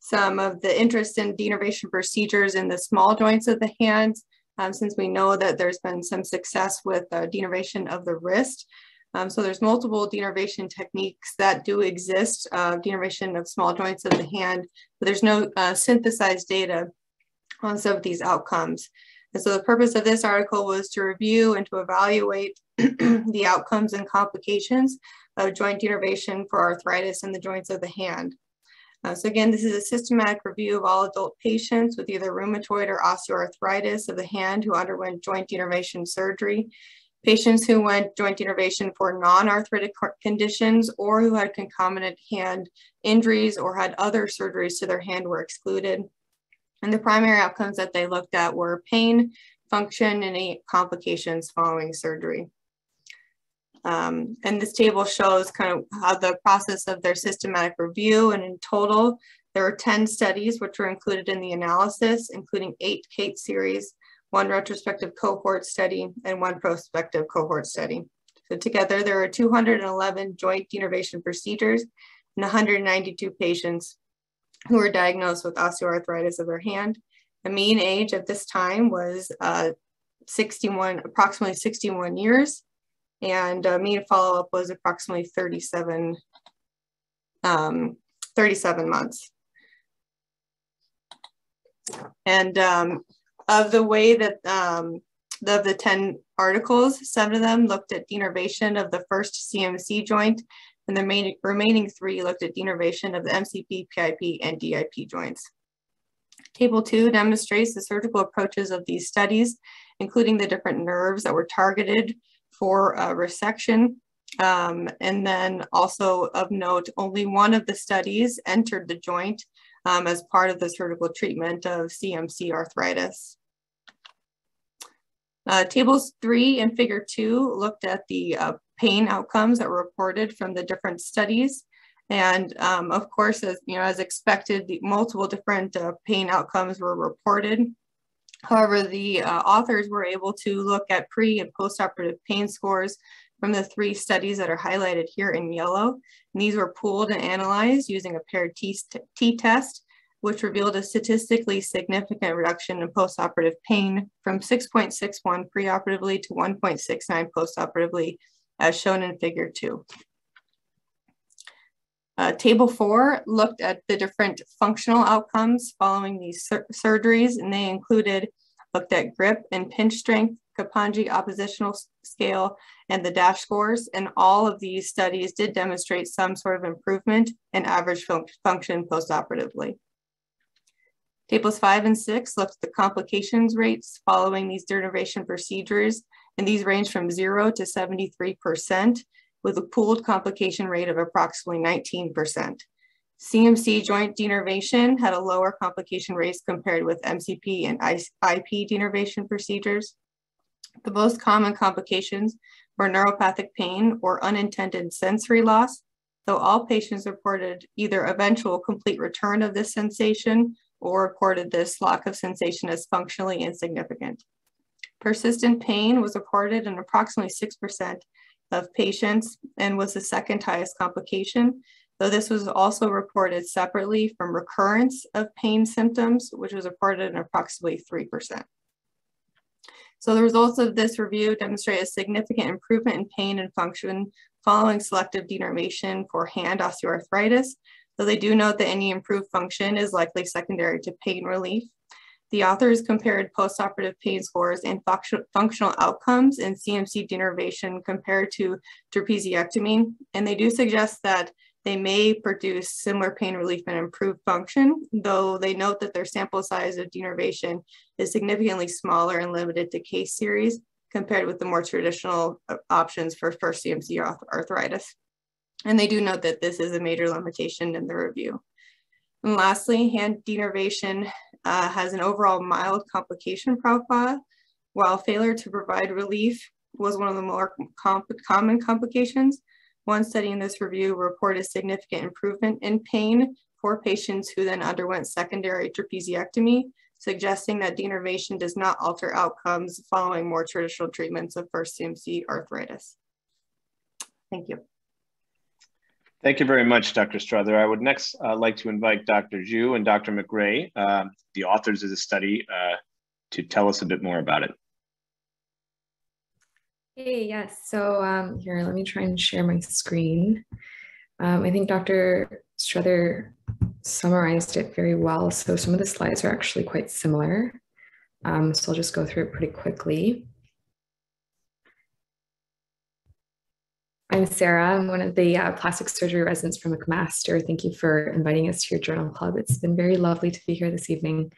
some of the interest in denervation procedures in the small joints of the hands, um, since we know that there's been some success with uh, denervation of the wrist. Um, so there's multiple denervation techniques that do exist, uh, denervation of small joints of the hand, but there's no uh, synthesized data on some of these outcomes. And so the purpose of this article was to review and to evaluate the outcomes and complications of joint denervation for arthritis in the joints of the hand. Uh, so again, this is a systematic review of all adult patients with either rheumatoid or osteoarthritis of the hand who underwent joint denervation surgery. Patients who went joint denervation for non-arthritic conditions or who had concomitant hand injuries or had other surgeries to their hand were excluded. And the primary outcomes that they looked at were pain, function, and complications following surgery. Um, and this table shows kind of how the process of their systematic review and in total, there were 10 studies which were included in the analysis, including eight case series one retrospective cohort study, and one prospective cohort study. So together, there are 211 joint denervation procedures and 192 patients who were diagnosed with osteoarthritis of their hand. The mean age at this time was uh, 61, approximately 61 years, and uh, mean follow-up was approximately 37, um, 37 months. And um, of the way that um, the, of the 10 articles, seven of them looked at denervation of the first CMC joint, and the main, remaining three looked at denervation of the MCP, PIP, and DIP joints. Table two demonstrates the surgical approaches of these studies, including the different nerves that were targeted for uh, resection. Um, and then also of note, only one of the studies entered the joint um, as part of the surgical treatment of CMC arthritis. Uh, tables three and figure two looked at the uh, pain outcomes that were reported from the different studies. And um, of course, as, you know, as expected, the multiple different uh, pain outcomes were reported. However, the uh, authors were able to look at pre and postoperative pain scores from the three studies that are highlighted here in yellow. And these were pooled and analyzed using a paired t-test which revealed a statistically significant reduction in postoperative pain from 6.61 preoperatively to 1.69 postoperatively, as shown in figure two. Uh, table four looked at the different functional outcomes following these sur surgeries, and they included looked at grip and pinch strength, Kapandji oppositional scale, and the DASH scores. And all of these studies did demonstrate some sort of improvement in average fun function postoperatively. Tables five and six looked at the complications rates following these denervation procedures, and these range from zero to 73%, with a pooled complication rate of approximately 19%. CMC joint denervation had a lower complication rates compared with MCP and IP denervation procedures. The most common complications were neuropathic pain or unintended sensory loss, though all patients reported either eventual complete return of this sensation or reported this lack of sensation as functionally insignificant. Persistent pain was reported in approximately 6% of patients and was the second highest complication, though this was also reported separately from recurrence of pain symptoms, which was reported in approximately 3%. So the results of this review demonstrate a significant improvement in pain and function following selective denervation for hand osteoarthritis, though they do note that any improved function is likely secondary to pain relief. The authors compared postoperative pain scores and functional outcomes in CMC denervation compared to trapeziectomy, and they do suggest that they may produce similar pain relief and improved function, though they note that their sample size of denervation is significantly smaller and limited to case series compared with the more traditional uh, options for first CMC arthritis. And they do note that this is a major limitation in the review. And lastly, hand denervation uh, has an overall mild complication profile, while failure to provide relief was one of the more comp common complications. One study in this review reported significant improvement in pain for patients who then underwent secondary trapeziectomy, suggesting that denervation does not alter outcomes following more traditional treatments of first CMC arthritis. Thank you. Thank you very much, Dr. Strother. I would next uh, like to invite Dr. Zhu and Dr. McRae, uh, the authors of the study, uh, to tell us a bit more about it. Hey, yes. So um, here, let me try and share my screen. Um, I think Dr. Strother summarized it very well. So some of the slides are actually quite similar. Um, so I'll just go through it pretty quickly. I'm Sarah. I'm one of the uh, plastic surgery residents from McMaster. Thank you for inviting us to your journal club. It's been very lovely to be here this evening.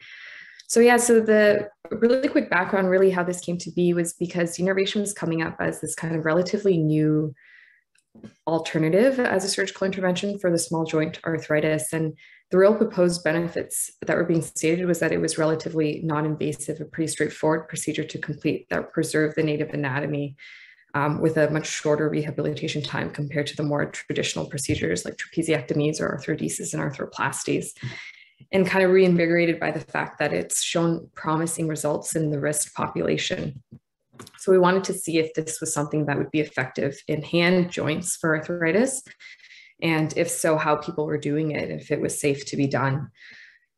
So yeah, so the really quick background, really how this came to be was because denervation was coming up as this kind of relatively new alternative as a surgical intervention for the small joint arthritis. And the real proposed benefits that were being stated was that it was relatively non-invasive, a pretty straightforward procedure to complete that preserved the native anatomy um, with a much shorter rehabilitation time compared to the more traditional procedures like trapeziectomies or arthrodesis and arthroplasties and kind of reinvigorated by the fact that it's shown promising results in the wrist population. So we wanted to see if this was something that would be effective in hand joints for arthritis, and if so, how people were doing it, if it was safe to be done.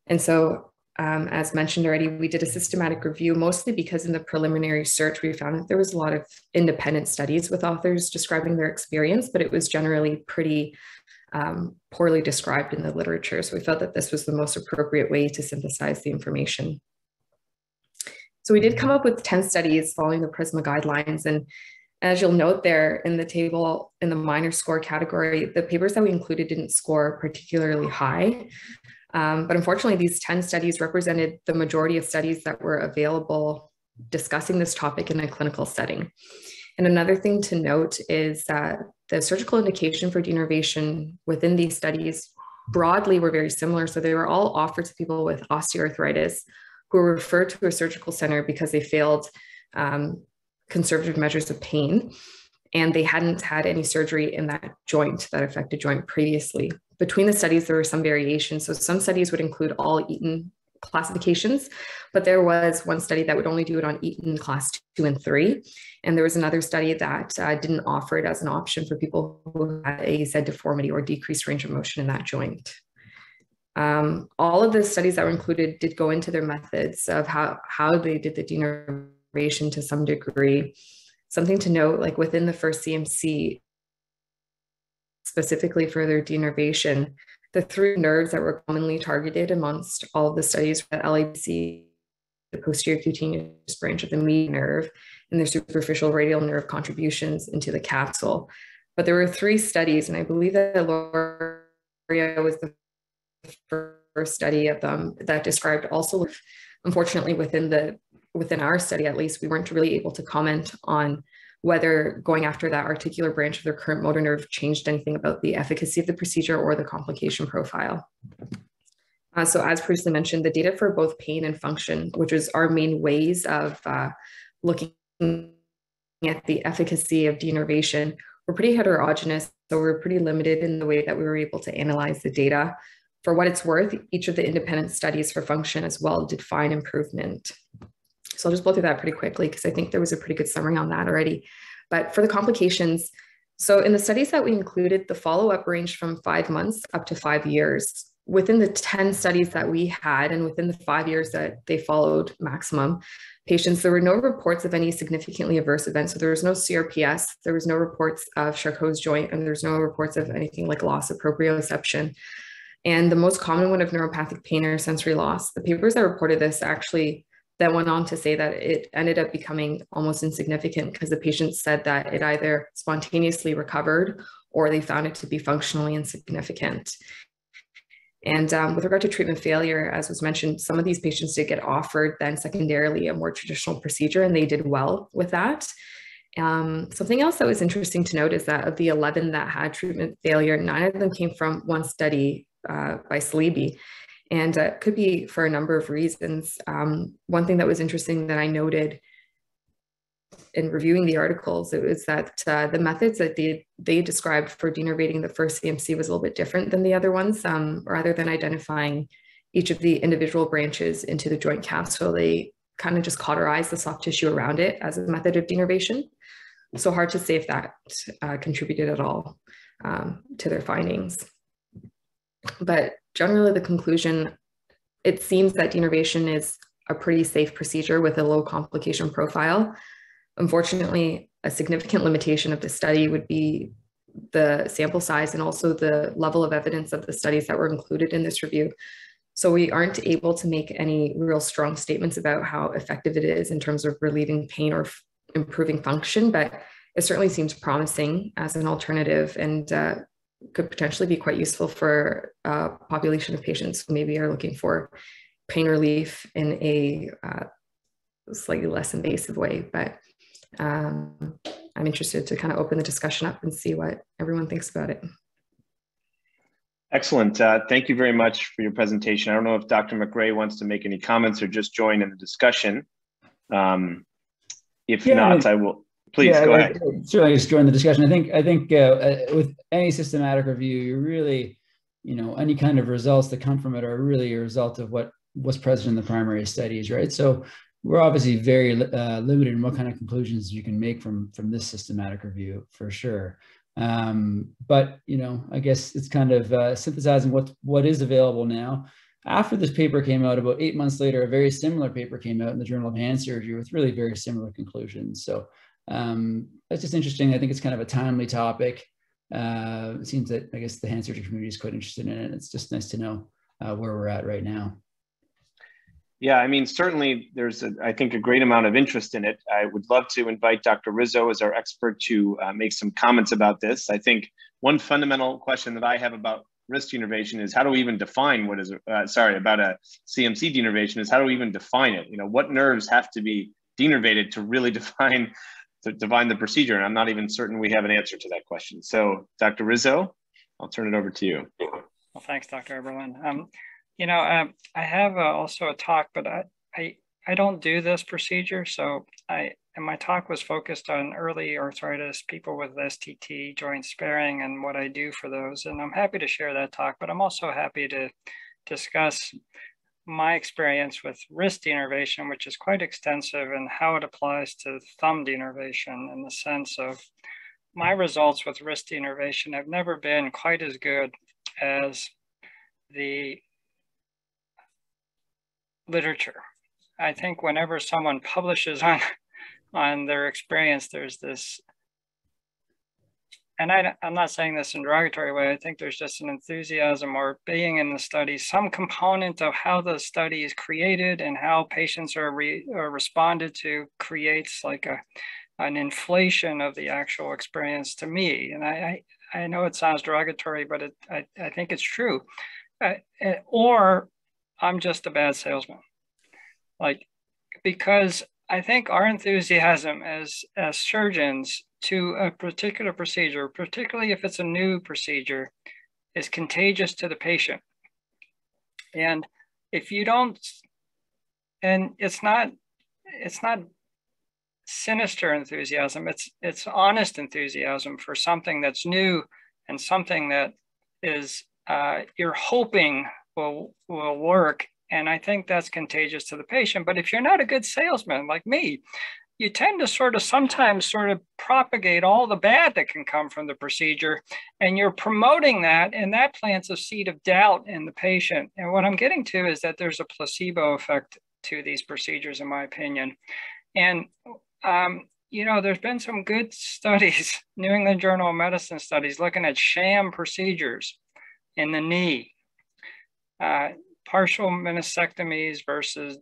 And so, um, as mentioned already, we did a systematic review, mostly because in the preliminary search, we found that there was a lot of independent studies with authors describing their experience, but it was generally pretty um, poorly described in the literature. So we felt that this was the most appropriate way to synthesize the information. So we did come up with 10 studies following the PRISMA guidelines. And as you'll note there in the table in the MINORS score category, the papers that we included didn't score particularly high. Um, but unfortunately, these 10 studies represented the majority of studies that were available discussing this topic in a clinical setting. And another thing to note is that the surgical indication for denervation within these studies broadly were very similar. So they were all offered to people with osteoarthritis who were referred to a surgical center because they failed um, conservative measures of pain and they hadn't had any surgery in that joint, that affected joint previously. Between the studies, there were some variations. So some studies would include all Eaton classifications, but there was one study that would only do it on Eaton class two and three. And there was another study that uh, didn't offer it as an option for people who had a Z deformity or decreased range of motion in that joint. Um, all of the studies that were included did go into their methods of how, how they did the denervation to some degree. Something to note, like within the first CMC, specifically for their denervation, the three nerves that were commonly targeted amongst all of the studies were LABC, the posterior cutaneous branch of the median nerve, and the superficial radial nerve contributions into the capsule. But there were three studies, and I believe that Lorea was the first study of them that described also, unfortunately, within the within our study at least, we weren't really able to comment on whether going after that articular branch of the recurrent motor nerve changed anything about the efficacy of the procedure or the complication profile. Uh, so as previously mentioned, the data for both pain and function, which is our main ways of uh, looking at the efficacy of denervation, were pretty heterogeneous. So we're pretty limited in the way that we were able to analyze the data. For what it's worth, each of the independent studies for function as well did find improvement. So I'll just blow through that pretty quickly because I think there was a pretty good summary on that already. But for the complications, so in the studies that we included, the follow-up ranged from five months up to five years. Within the 10 studies that we had and within the five years that they followed maximum patients, there were no reports of any significantly adverse events. So there was no CRPS, there was no reports of Charcot's joint, and there's no reports of anything like loss of proprioception. And the most common one of neuropathic pain or sensory loss, the papers that reported this actually that went on to say that it ended up becoming almost insignificant because the patients said that it either spontaneously recovered or they found it to be functionally insignificant. And um, with regard to treatment failure, as was mentioned, some of these patients did get offered then secondarily a more traditional procedure and they did well with that. Um, something else that was interesting to note is that of the 11 that had treatment failure, nine of them came from one study uh, by Salibi. And uh, could be for a number of reasons. Um, one thing that was interesting that I noted in reviewing the articles, it was that uh, the methods that they, they described for denervating the first CMC was a little bit different than the other ones. Um, rather than identifying each of the individual branches into the joint capsule, they kind of just cauterized the soft tissue around it as a method of denervation. So hard to say if that uh, contributed at all um, to their findings. But generally the conclusion, it seems that denervation is a pretty safe procedure with a low complication profile. Unfortunately, a significant limitation of the study would be the sample size and also the level of evidence of the studies that were included in this review. So we aren't able to make any real strong statements about how effective it is in terms of relieving pain or improving function, but it certainly seems promising as an alternative. And uh, could potentially be quite useful for a population of patients who maybe are looking for pain relief in a uh, slightly less invasive way. But um, I'm interested to kind of open the discussion up and see what everyone thinks about it. Excellent. Uh, thank you very much for your presentation. I don't know if Dr. McRae wants to make any comments or just join in the discussion. Um, if yeah, not, I, I will. Please yeah, go I, ahead. I, certainly, just join the discussion. I think I think uh, uh, with any systematic review, you really, you know, any kind of results that come from it are really a result of what was present in the primary studies, right? So we're obviously very uh, limited in what kind of conclusions you can make from from this systematic review for sure. Um, but you know, I guess it's kind of uh, synthesizing what what is available now. After this paper came out, about eight months later, a very similar paper came out in the Journal of Hand Surgery with really very similar conclusions. So um, that's just interesting. I think it's kind of a timely topic. Uh, it seems that I guess the hand surgery community is quite interested in it. It's just nice to know uh, where we're at right now. Yeah, I mean, certainly there's, a, I think, a great amount of interest in it. I would love to invite Dr. Rizzo as our expert to uh, make some comments about this. I think one fundamental question that I have about wrist denervation is how do we even define what is, uh, sorry, about a CMC denervation is how do we even define it? You know, what nerves have to be denervated to really define to define the procedure? And I'm not even certain we have an answer to that question. So, Dr. Rizzo, I'll turn it over to you. Well, thanks, Dr. Eberlin. Um, you know, um, I have uh, also a talk, but I, I, I don't do this procedure. So I, and my talk was focused on early arthritis, people with STT, joint sparing, and what I do for those. And I'm happy to share that talk, but I'm also happy to discuss my experience with wrist denervation, which is quite extensive, and how it applies to thumb denervation in the sense of my results with wrist denervation have never been quite as good as the literature. I think whenever someone publishes on on their experience, there's this, and I, I'm not saying this in derogatory way. I think there's just an enthusiasm or being in the study, some component of how the study is created and how patients are, re, are responded to creates like a an inflation of the actual experience to me. And I, I, I know it sounds derogatory, but it, I, I think it's true. Uh, eh, or I'm just a bad salesman. Like, because I think our enthusiasm as, as surgeons to a particular procedure, particularly if it's a new procedure, is contagious to the patient. And if you don't, and it's not, it's not sinister enthusiasm, it's, it's honest enthusiasm for something that's new and something that is, uh, you're hoping will will work and i think that's contagious to the patient but if you're not a good salesman like me you tend to sort of sometimes sort of propagate all the bad that can come from the procedure and you're promoting that and that plants a seed of doubt in the patient. And what i'm getting to is that there's a placebo effect to these procedures in my opinion. And um, you know there's been some good studies new england journal of medicine studies looking at sham procedures in the knee. Uh, partial meniscectomies versus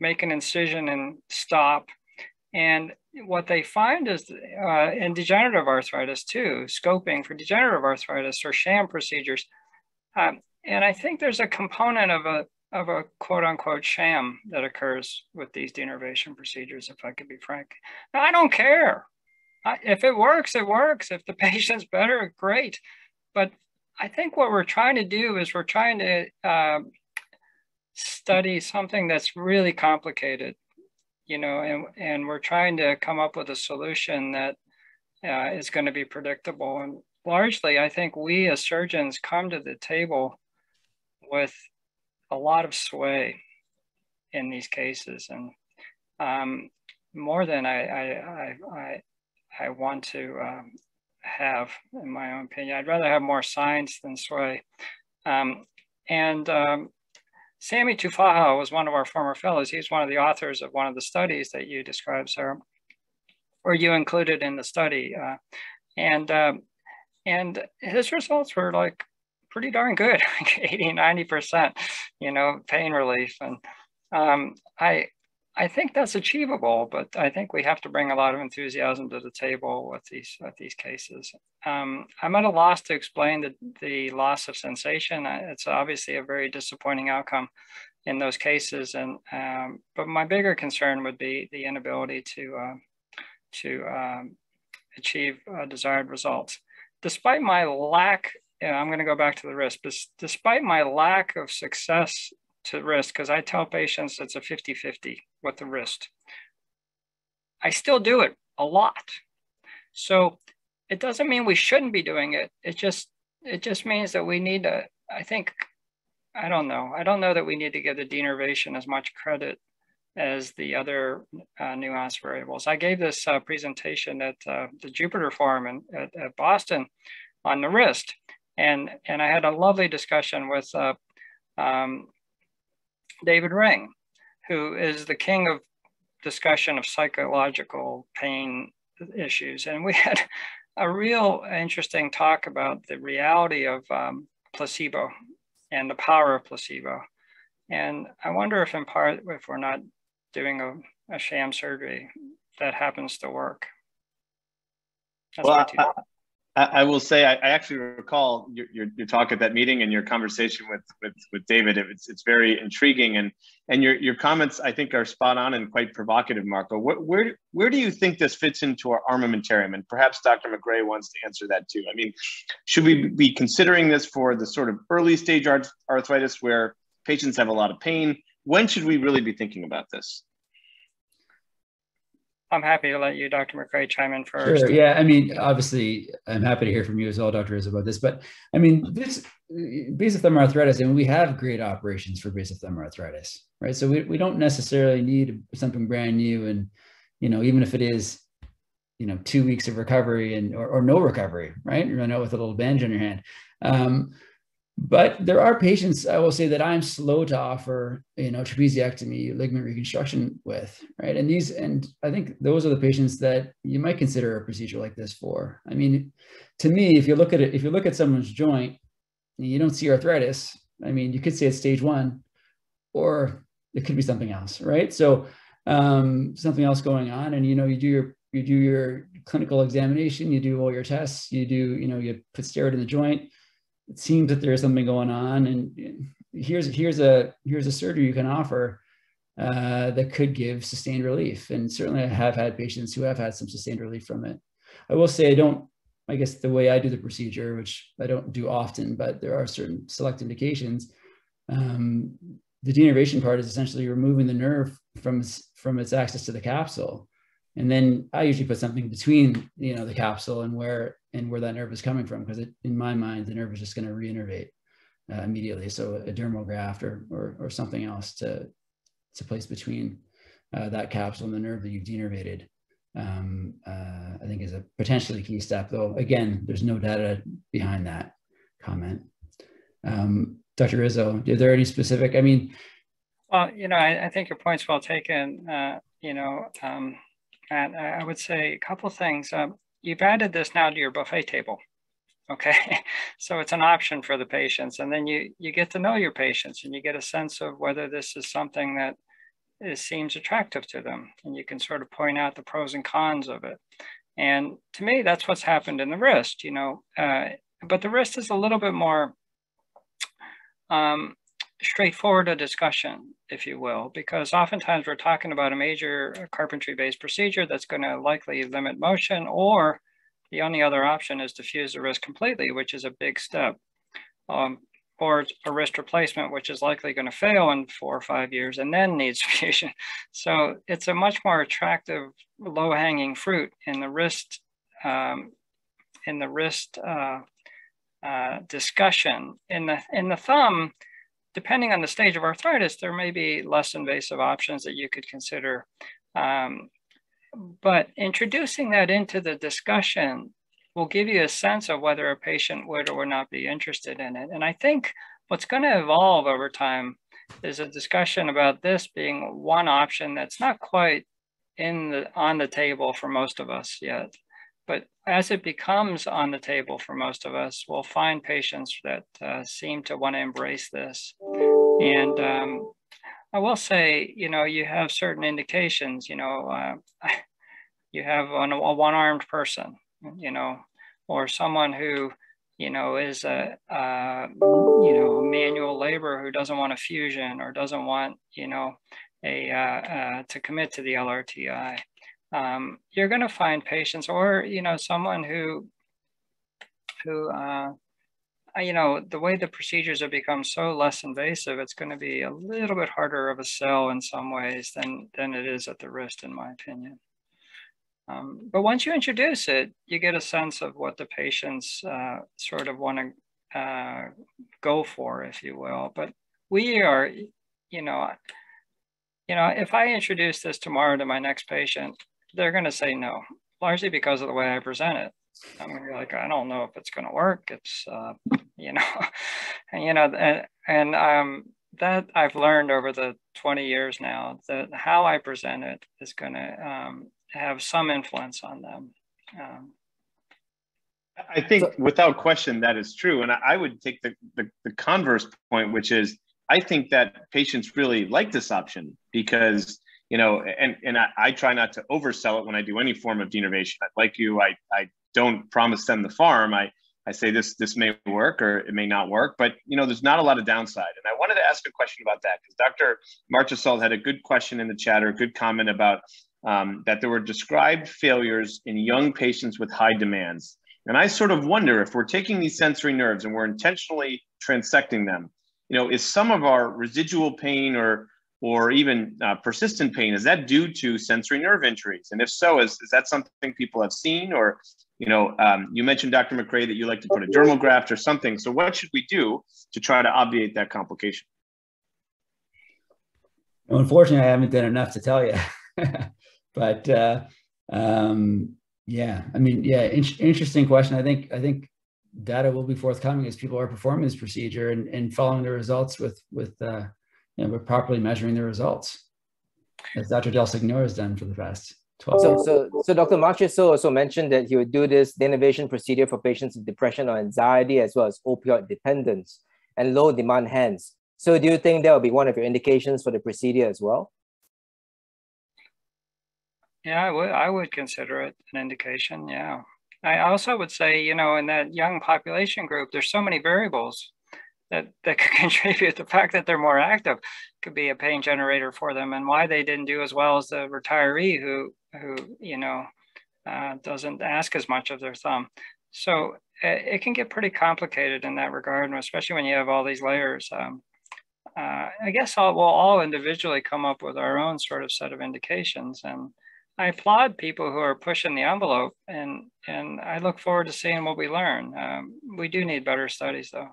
make an incision and stop. And what they find is uh, in degenerative arthritis too, scoping for degenerative arthritis or sham procedures. Um, and I think there's a component of a, of a quote unquote sham that occurs with these denervation procedures, if I could be frank. Now, I don't care. I, if it works, it works. If the patient's better, great. But I think what we're trying to do is we're trying to uh, study something that's really complicated, you know, and, and we're trying to come up with a solution that uh, is going to be predictable. And largely, I think we as surgeons come to the table with a lot of sway in these cases. And um, more than I, I, I, I, I want to um, have, in my own opinion. I'd rather have more science than sway. Um, and um, Sami Tuffaha was one of our former fellows. He's one of the authors of one of the studies that you described, Sarah, or you included in the study. Uh, and, um, and his results were like pretty darn good, like 80, 90%, you know, pain relief. And um, I, I think that's achievable, but I think we have to bring a lot of enthusiasm to the table with these with these cases. Um, I'm at a loss to explain the, the loss of sensation. It's obviously a very disappointing outcome. in those cases. And um, but my bigger concern would be the inability to uh, to um, achieve uh, desired results. Despite my lack, I'm going to go back to the risk. Despite my lack of success to wrist, because I tell patients it's a 50-50 with the wrist, I still do it a lot. So it doesn't mean we shouldn't be doing it. It just it just means that we need to. I think I don't know. I don't know that we need to give the denervation as much credit as the other uh, nuance variables. I gave this uh, presentation at uh, the Jupiter Forum in, at, at, Boston on the wrist, and and I had a lovely discussion with uh, um, David Ring, who is the king of discussion of psychological pain issues, and we had a real interesting talk about the reality of um, placebo and the power of placebo. And I wonder if in part, if we're not doing a, a sham surgery that happens to work. That's well, I, will say, I, actually recall your, your, your, talk at that meeting and your conversation with, with, with David. It's, it's very intriguing. And, and your, your comments, I think, are spot on and quite provocative, Marco. Where, where, where do you think this fits into our armamentarium? And perhaps Dr. McRae wants to answer that too. I mean, should we be considering this for the sort of early stage arthritis where patients have a lot of pain? When should we really be thinking about this? I'm happy to let you, Dr. McRae, chime in first. Sure. Yeah, I mean, obviously, I'm happy to hear from you as well, Dr. Is about this. But I mean, this basic thumb arthritis, and we have great operations for basic thumb arthritis, right? So we, we don't necessarily need something brand new, and you know, even if it is, you know, two weeks of recovery and or, or no recovery, right? You run out with a little bandage on your hand. Um, but there are patients, I will say, that I'm slow to offer, you know, trapeziectomy, ligament reconstruction with, right? And these, and I think those are the patients that you might consider a procedure like this for. I mean, to me, if you look at it, if you look at someone's joint, and you don't see arthritis. I mean, you could say it's stage one, or it could be something else, right? So um, something else going on, and you know, you do your you do your clinical examination, you do all your tests, you do, you know, you put steroid in the joint it seems that there's something going on. And here's here's a here's a surgery you can offer uh, that could give sustained relief. And certainly i have had patients who have had some sustained relief from it. I will say i don't i guess the way i do the procedure which i don't do often but there are certain select indications um, the denervation part is essentially removing the nerve from from its access to the capsule and then I usually put something between you know the capsule and where and where that nerve is coming from because in my mind the nerve is just going to reinnervate uh, immediately. So a dermal graft or, or or something else to to place between uh, that capsule and the nerve that you've denervated. Um, uh, I think is a potentially key step. Though again, there's no data behind that comment. Um, Dr. Rizzo, are there any specific? I mean, well, you know, I, I think your point's well taken. Uh, you know. Um, and I would say a couple things. Um, you've added this now to your buffet table. Okay, so it's an option for the patients. And then you, you get to know your patients and you get a sense of whether this is something that is, seems attractive to them. And you can sort of point out the pros and cons of it. And to me, that's what's happened in the wrist, you know, uh, but the wrist is a little bit more um, straightforward a discussion, if you will, because oftentimes we're talking about a major carpectomy-based procedure that's going to likely limit motion, or the only other option is to fuse the wrist completely, which is a big step, um, or a wrist replacement, which is likely going to fail in four or five years and then needs fusion. So it's a much more attractive, low-hanging fruit in the wrist, um, in the wrist uh, uh, discussion. In the in the thumb, depending on the stage of arthritis, there may be less invasive options that you could consider. Um, but introducing that into the discussion will give you a sense of whether a patient would or would not be interested in it. And I think what's going to evolve over time is a discussion about this being one option that's not quite in the on the table for most of us yet. But as it becomes on the table for most of us, we'll find patients that uh, seem to want to embrace this. And um, I will say, you know, you have certain indications, you know, uh, you have an, a one-armed person, you know, or someone who you know, is a, uh, you know, manual labor who doesn't want a fusion or doesn't want, you know, a, uh, uh, to commit to the LRTI. Um, you're going to find patients or, you know, someone who, who, uh, you know, the way the procedures have become so less invasive, it's going to be a little bit harder of a sell in some ways than, than it is at the wrist, in my opinion. Um, but once you introduce it, you get a sense of what the patients uh, sort of want to uh, go for, if you will. But we are, you know, you know, if I introduce this tomorrow to my next patient, they're going to say no, largely because of the way I present it. I'm going to be like, I don't know if it's going to work. It's, uh, you know, and, you know, and, and um, that I've learned over the 20 years now that how I present it is going to um, have some influence on them. Um, I think without question that is true. And I, would take the, the, the, converse point, which is I think that patients really like this option because, you know, and, and I, I try not to oversell it when I do any form of denervation. I like you, I, I don't promise them the farm. I, I say this this may work or it may not work, but you know, there's not a lot of downside. And I wanted to ask a question about that because Dr. Marchessault had a good question in the chat or a good comment about um, that there were described failures in young patients with high demands. And I sort of wonder if we're taking these sensory nerves and we're intentionally transecting them, you know, is some of our residual pain or or even uh, persistent pain, is that due to sensory nerve injuries? And if so, is, is that something people have seen? Or, you know, um, you mentioned, Dr. McRae, that you like to put a dermal graft or something. So what should we do to try to obviate that complication? Well, unfortunately, I haven't done enough to tell you. but uh, um, yeah, I mean, yeah, in- interesting question. I think I think data will be forthcoming as people are performing this procedure and, and following the results with with uh, you know, we're properly measuring the results, as Dr. Del Signore has done for the past 12 so, so, so Dr. Marchessault also mentioned that he would do this denervation procedure for patients with depression or anxiety, as well as opioid dependence and low demand hands. So do you think that will be one of your indications for the procedure as well? Yeah, I would. I would consider it an indication. Yeah. I also would say, you know, in that young population group, there's so many variables that that could contribute. The fact that they're more active could be a pain generator for them, and why they didn't do as well as the retiree who who you know uh, doesn't ask as much of their thumb. So it, it, can get pretty complicated in that regard, especially when you have all these layers. Um, uh, I guess all, we'll all individually come up with our own sort of set of indications and I applaud people who are pushing the envelope, and and I look forward to seeing what we learn. Um, we do need better studies, though.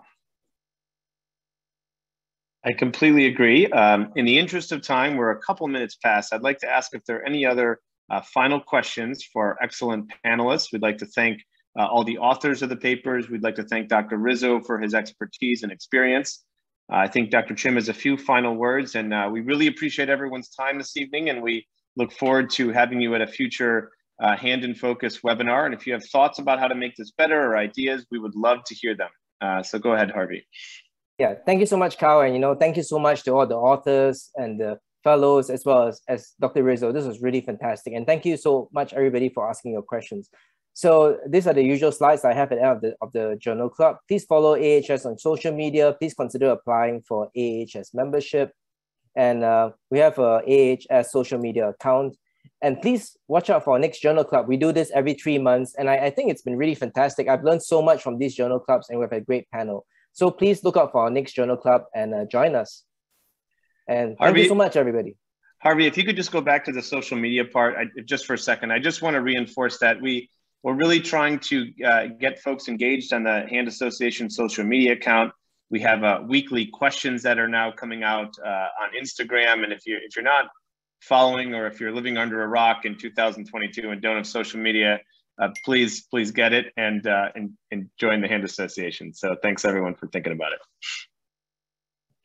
I completely agree. Um, in the interest of time, we're a couple minutes past. I'd like to ask if there are any other uh, final questions for our excellent panelists. We'd like to thank uh, all the authors of the papers. We'd like to thank Dr. Rizzo for his expertise and experience. Uh, I think Dr. Chim has a few final words, and uh, we really appreciate everyone's time this evening, and we look forward to having you at a future uh, Hand in Focus webinar. And if you have thoughts about how to make this better or ideas, we would love to hear them. Uh, so go ahead, Harvey. Yeah, thank you so much, Kyle. And, you know, thank you so much to all the authors and the fellows as well as, as Dr. Rizzo. This was really fantastic. And thank you so much, everybody, for asking your questions. So these are the usual slides I have at the end of the, of the journal club. Please follow AHS on social media. Please consider applying for AHS membership. And uh, we have a AHS social media account. And please watch out for our next journal club. We do this every three months. And I, I think it's been really fantastic. I've learned so much from these journal clubs and we've a great panel. So please look out for our next journal club and uh, join us. And Harvey, thank you so much, everybody. Harvey, if you could just go back to the social media part I, just for a second, I just want to reinforce that we we're really trying to uh, get folks engaged on the Hand Association social media account. We have uh, weekly questions that are now coming out uh, on Instagram. And if you if you're not following or if you're living under a rock in 2022 and don't have social media, uh, please please get it and, uh, and and join the Hand Association. So thanks everyone for thinking about it.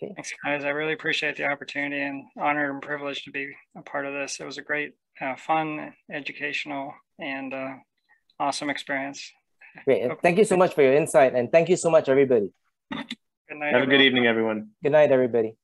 Okay. Thanks, guys. I really appreciate the opportunity and honor and privilege to be a part of this. It was a great, uh, fun, educational, and uh, awesome experience. Great. Thank you so much for your insight, and thank you so much, everybody. Good night. Have everyone. a good evening, everyone. Good night, everybody.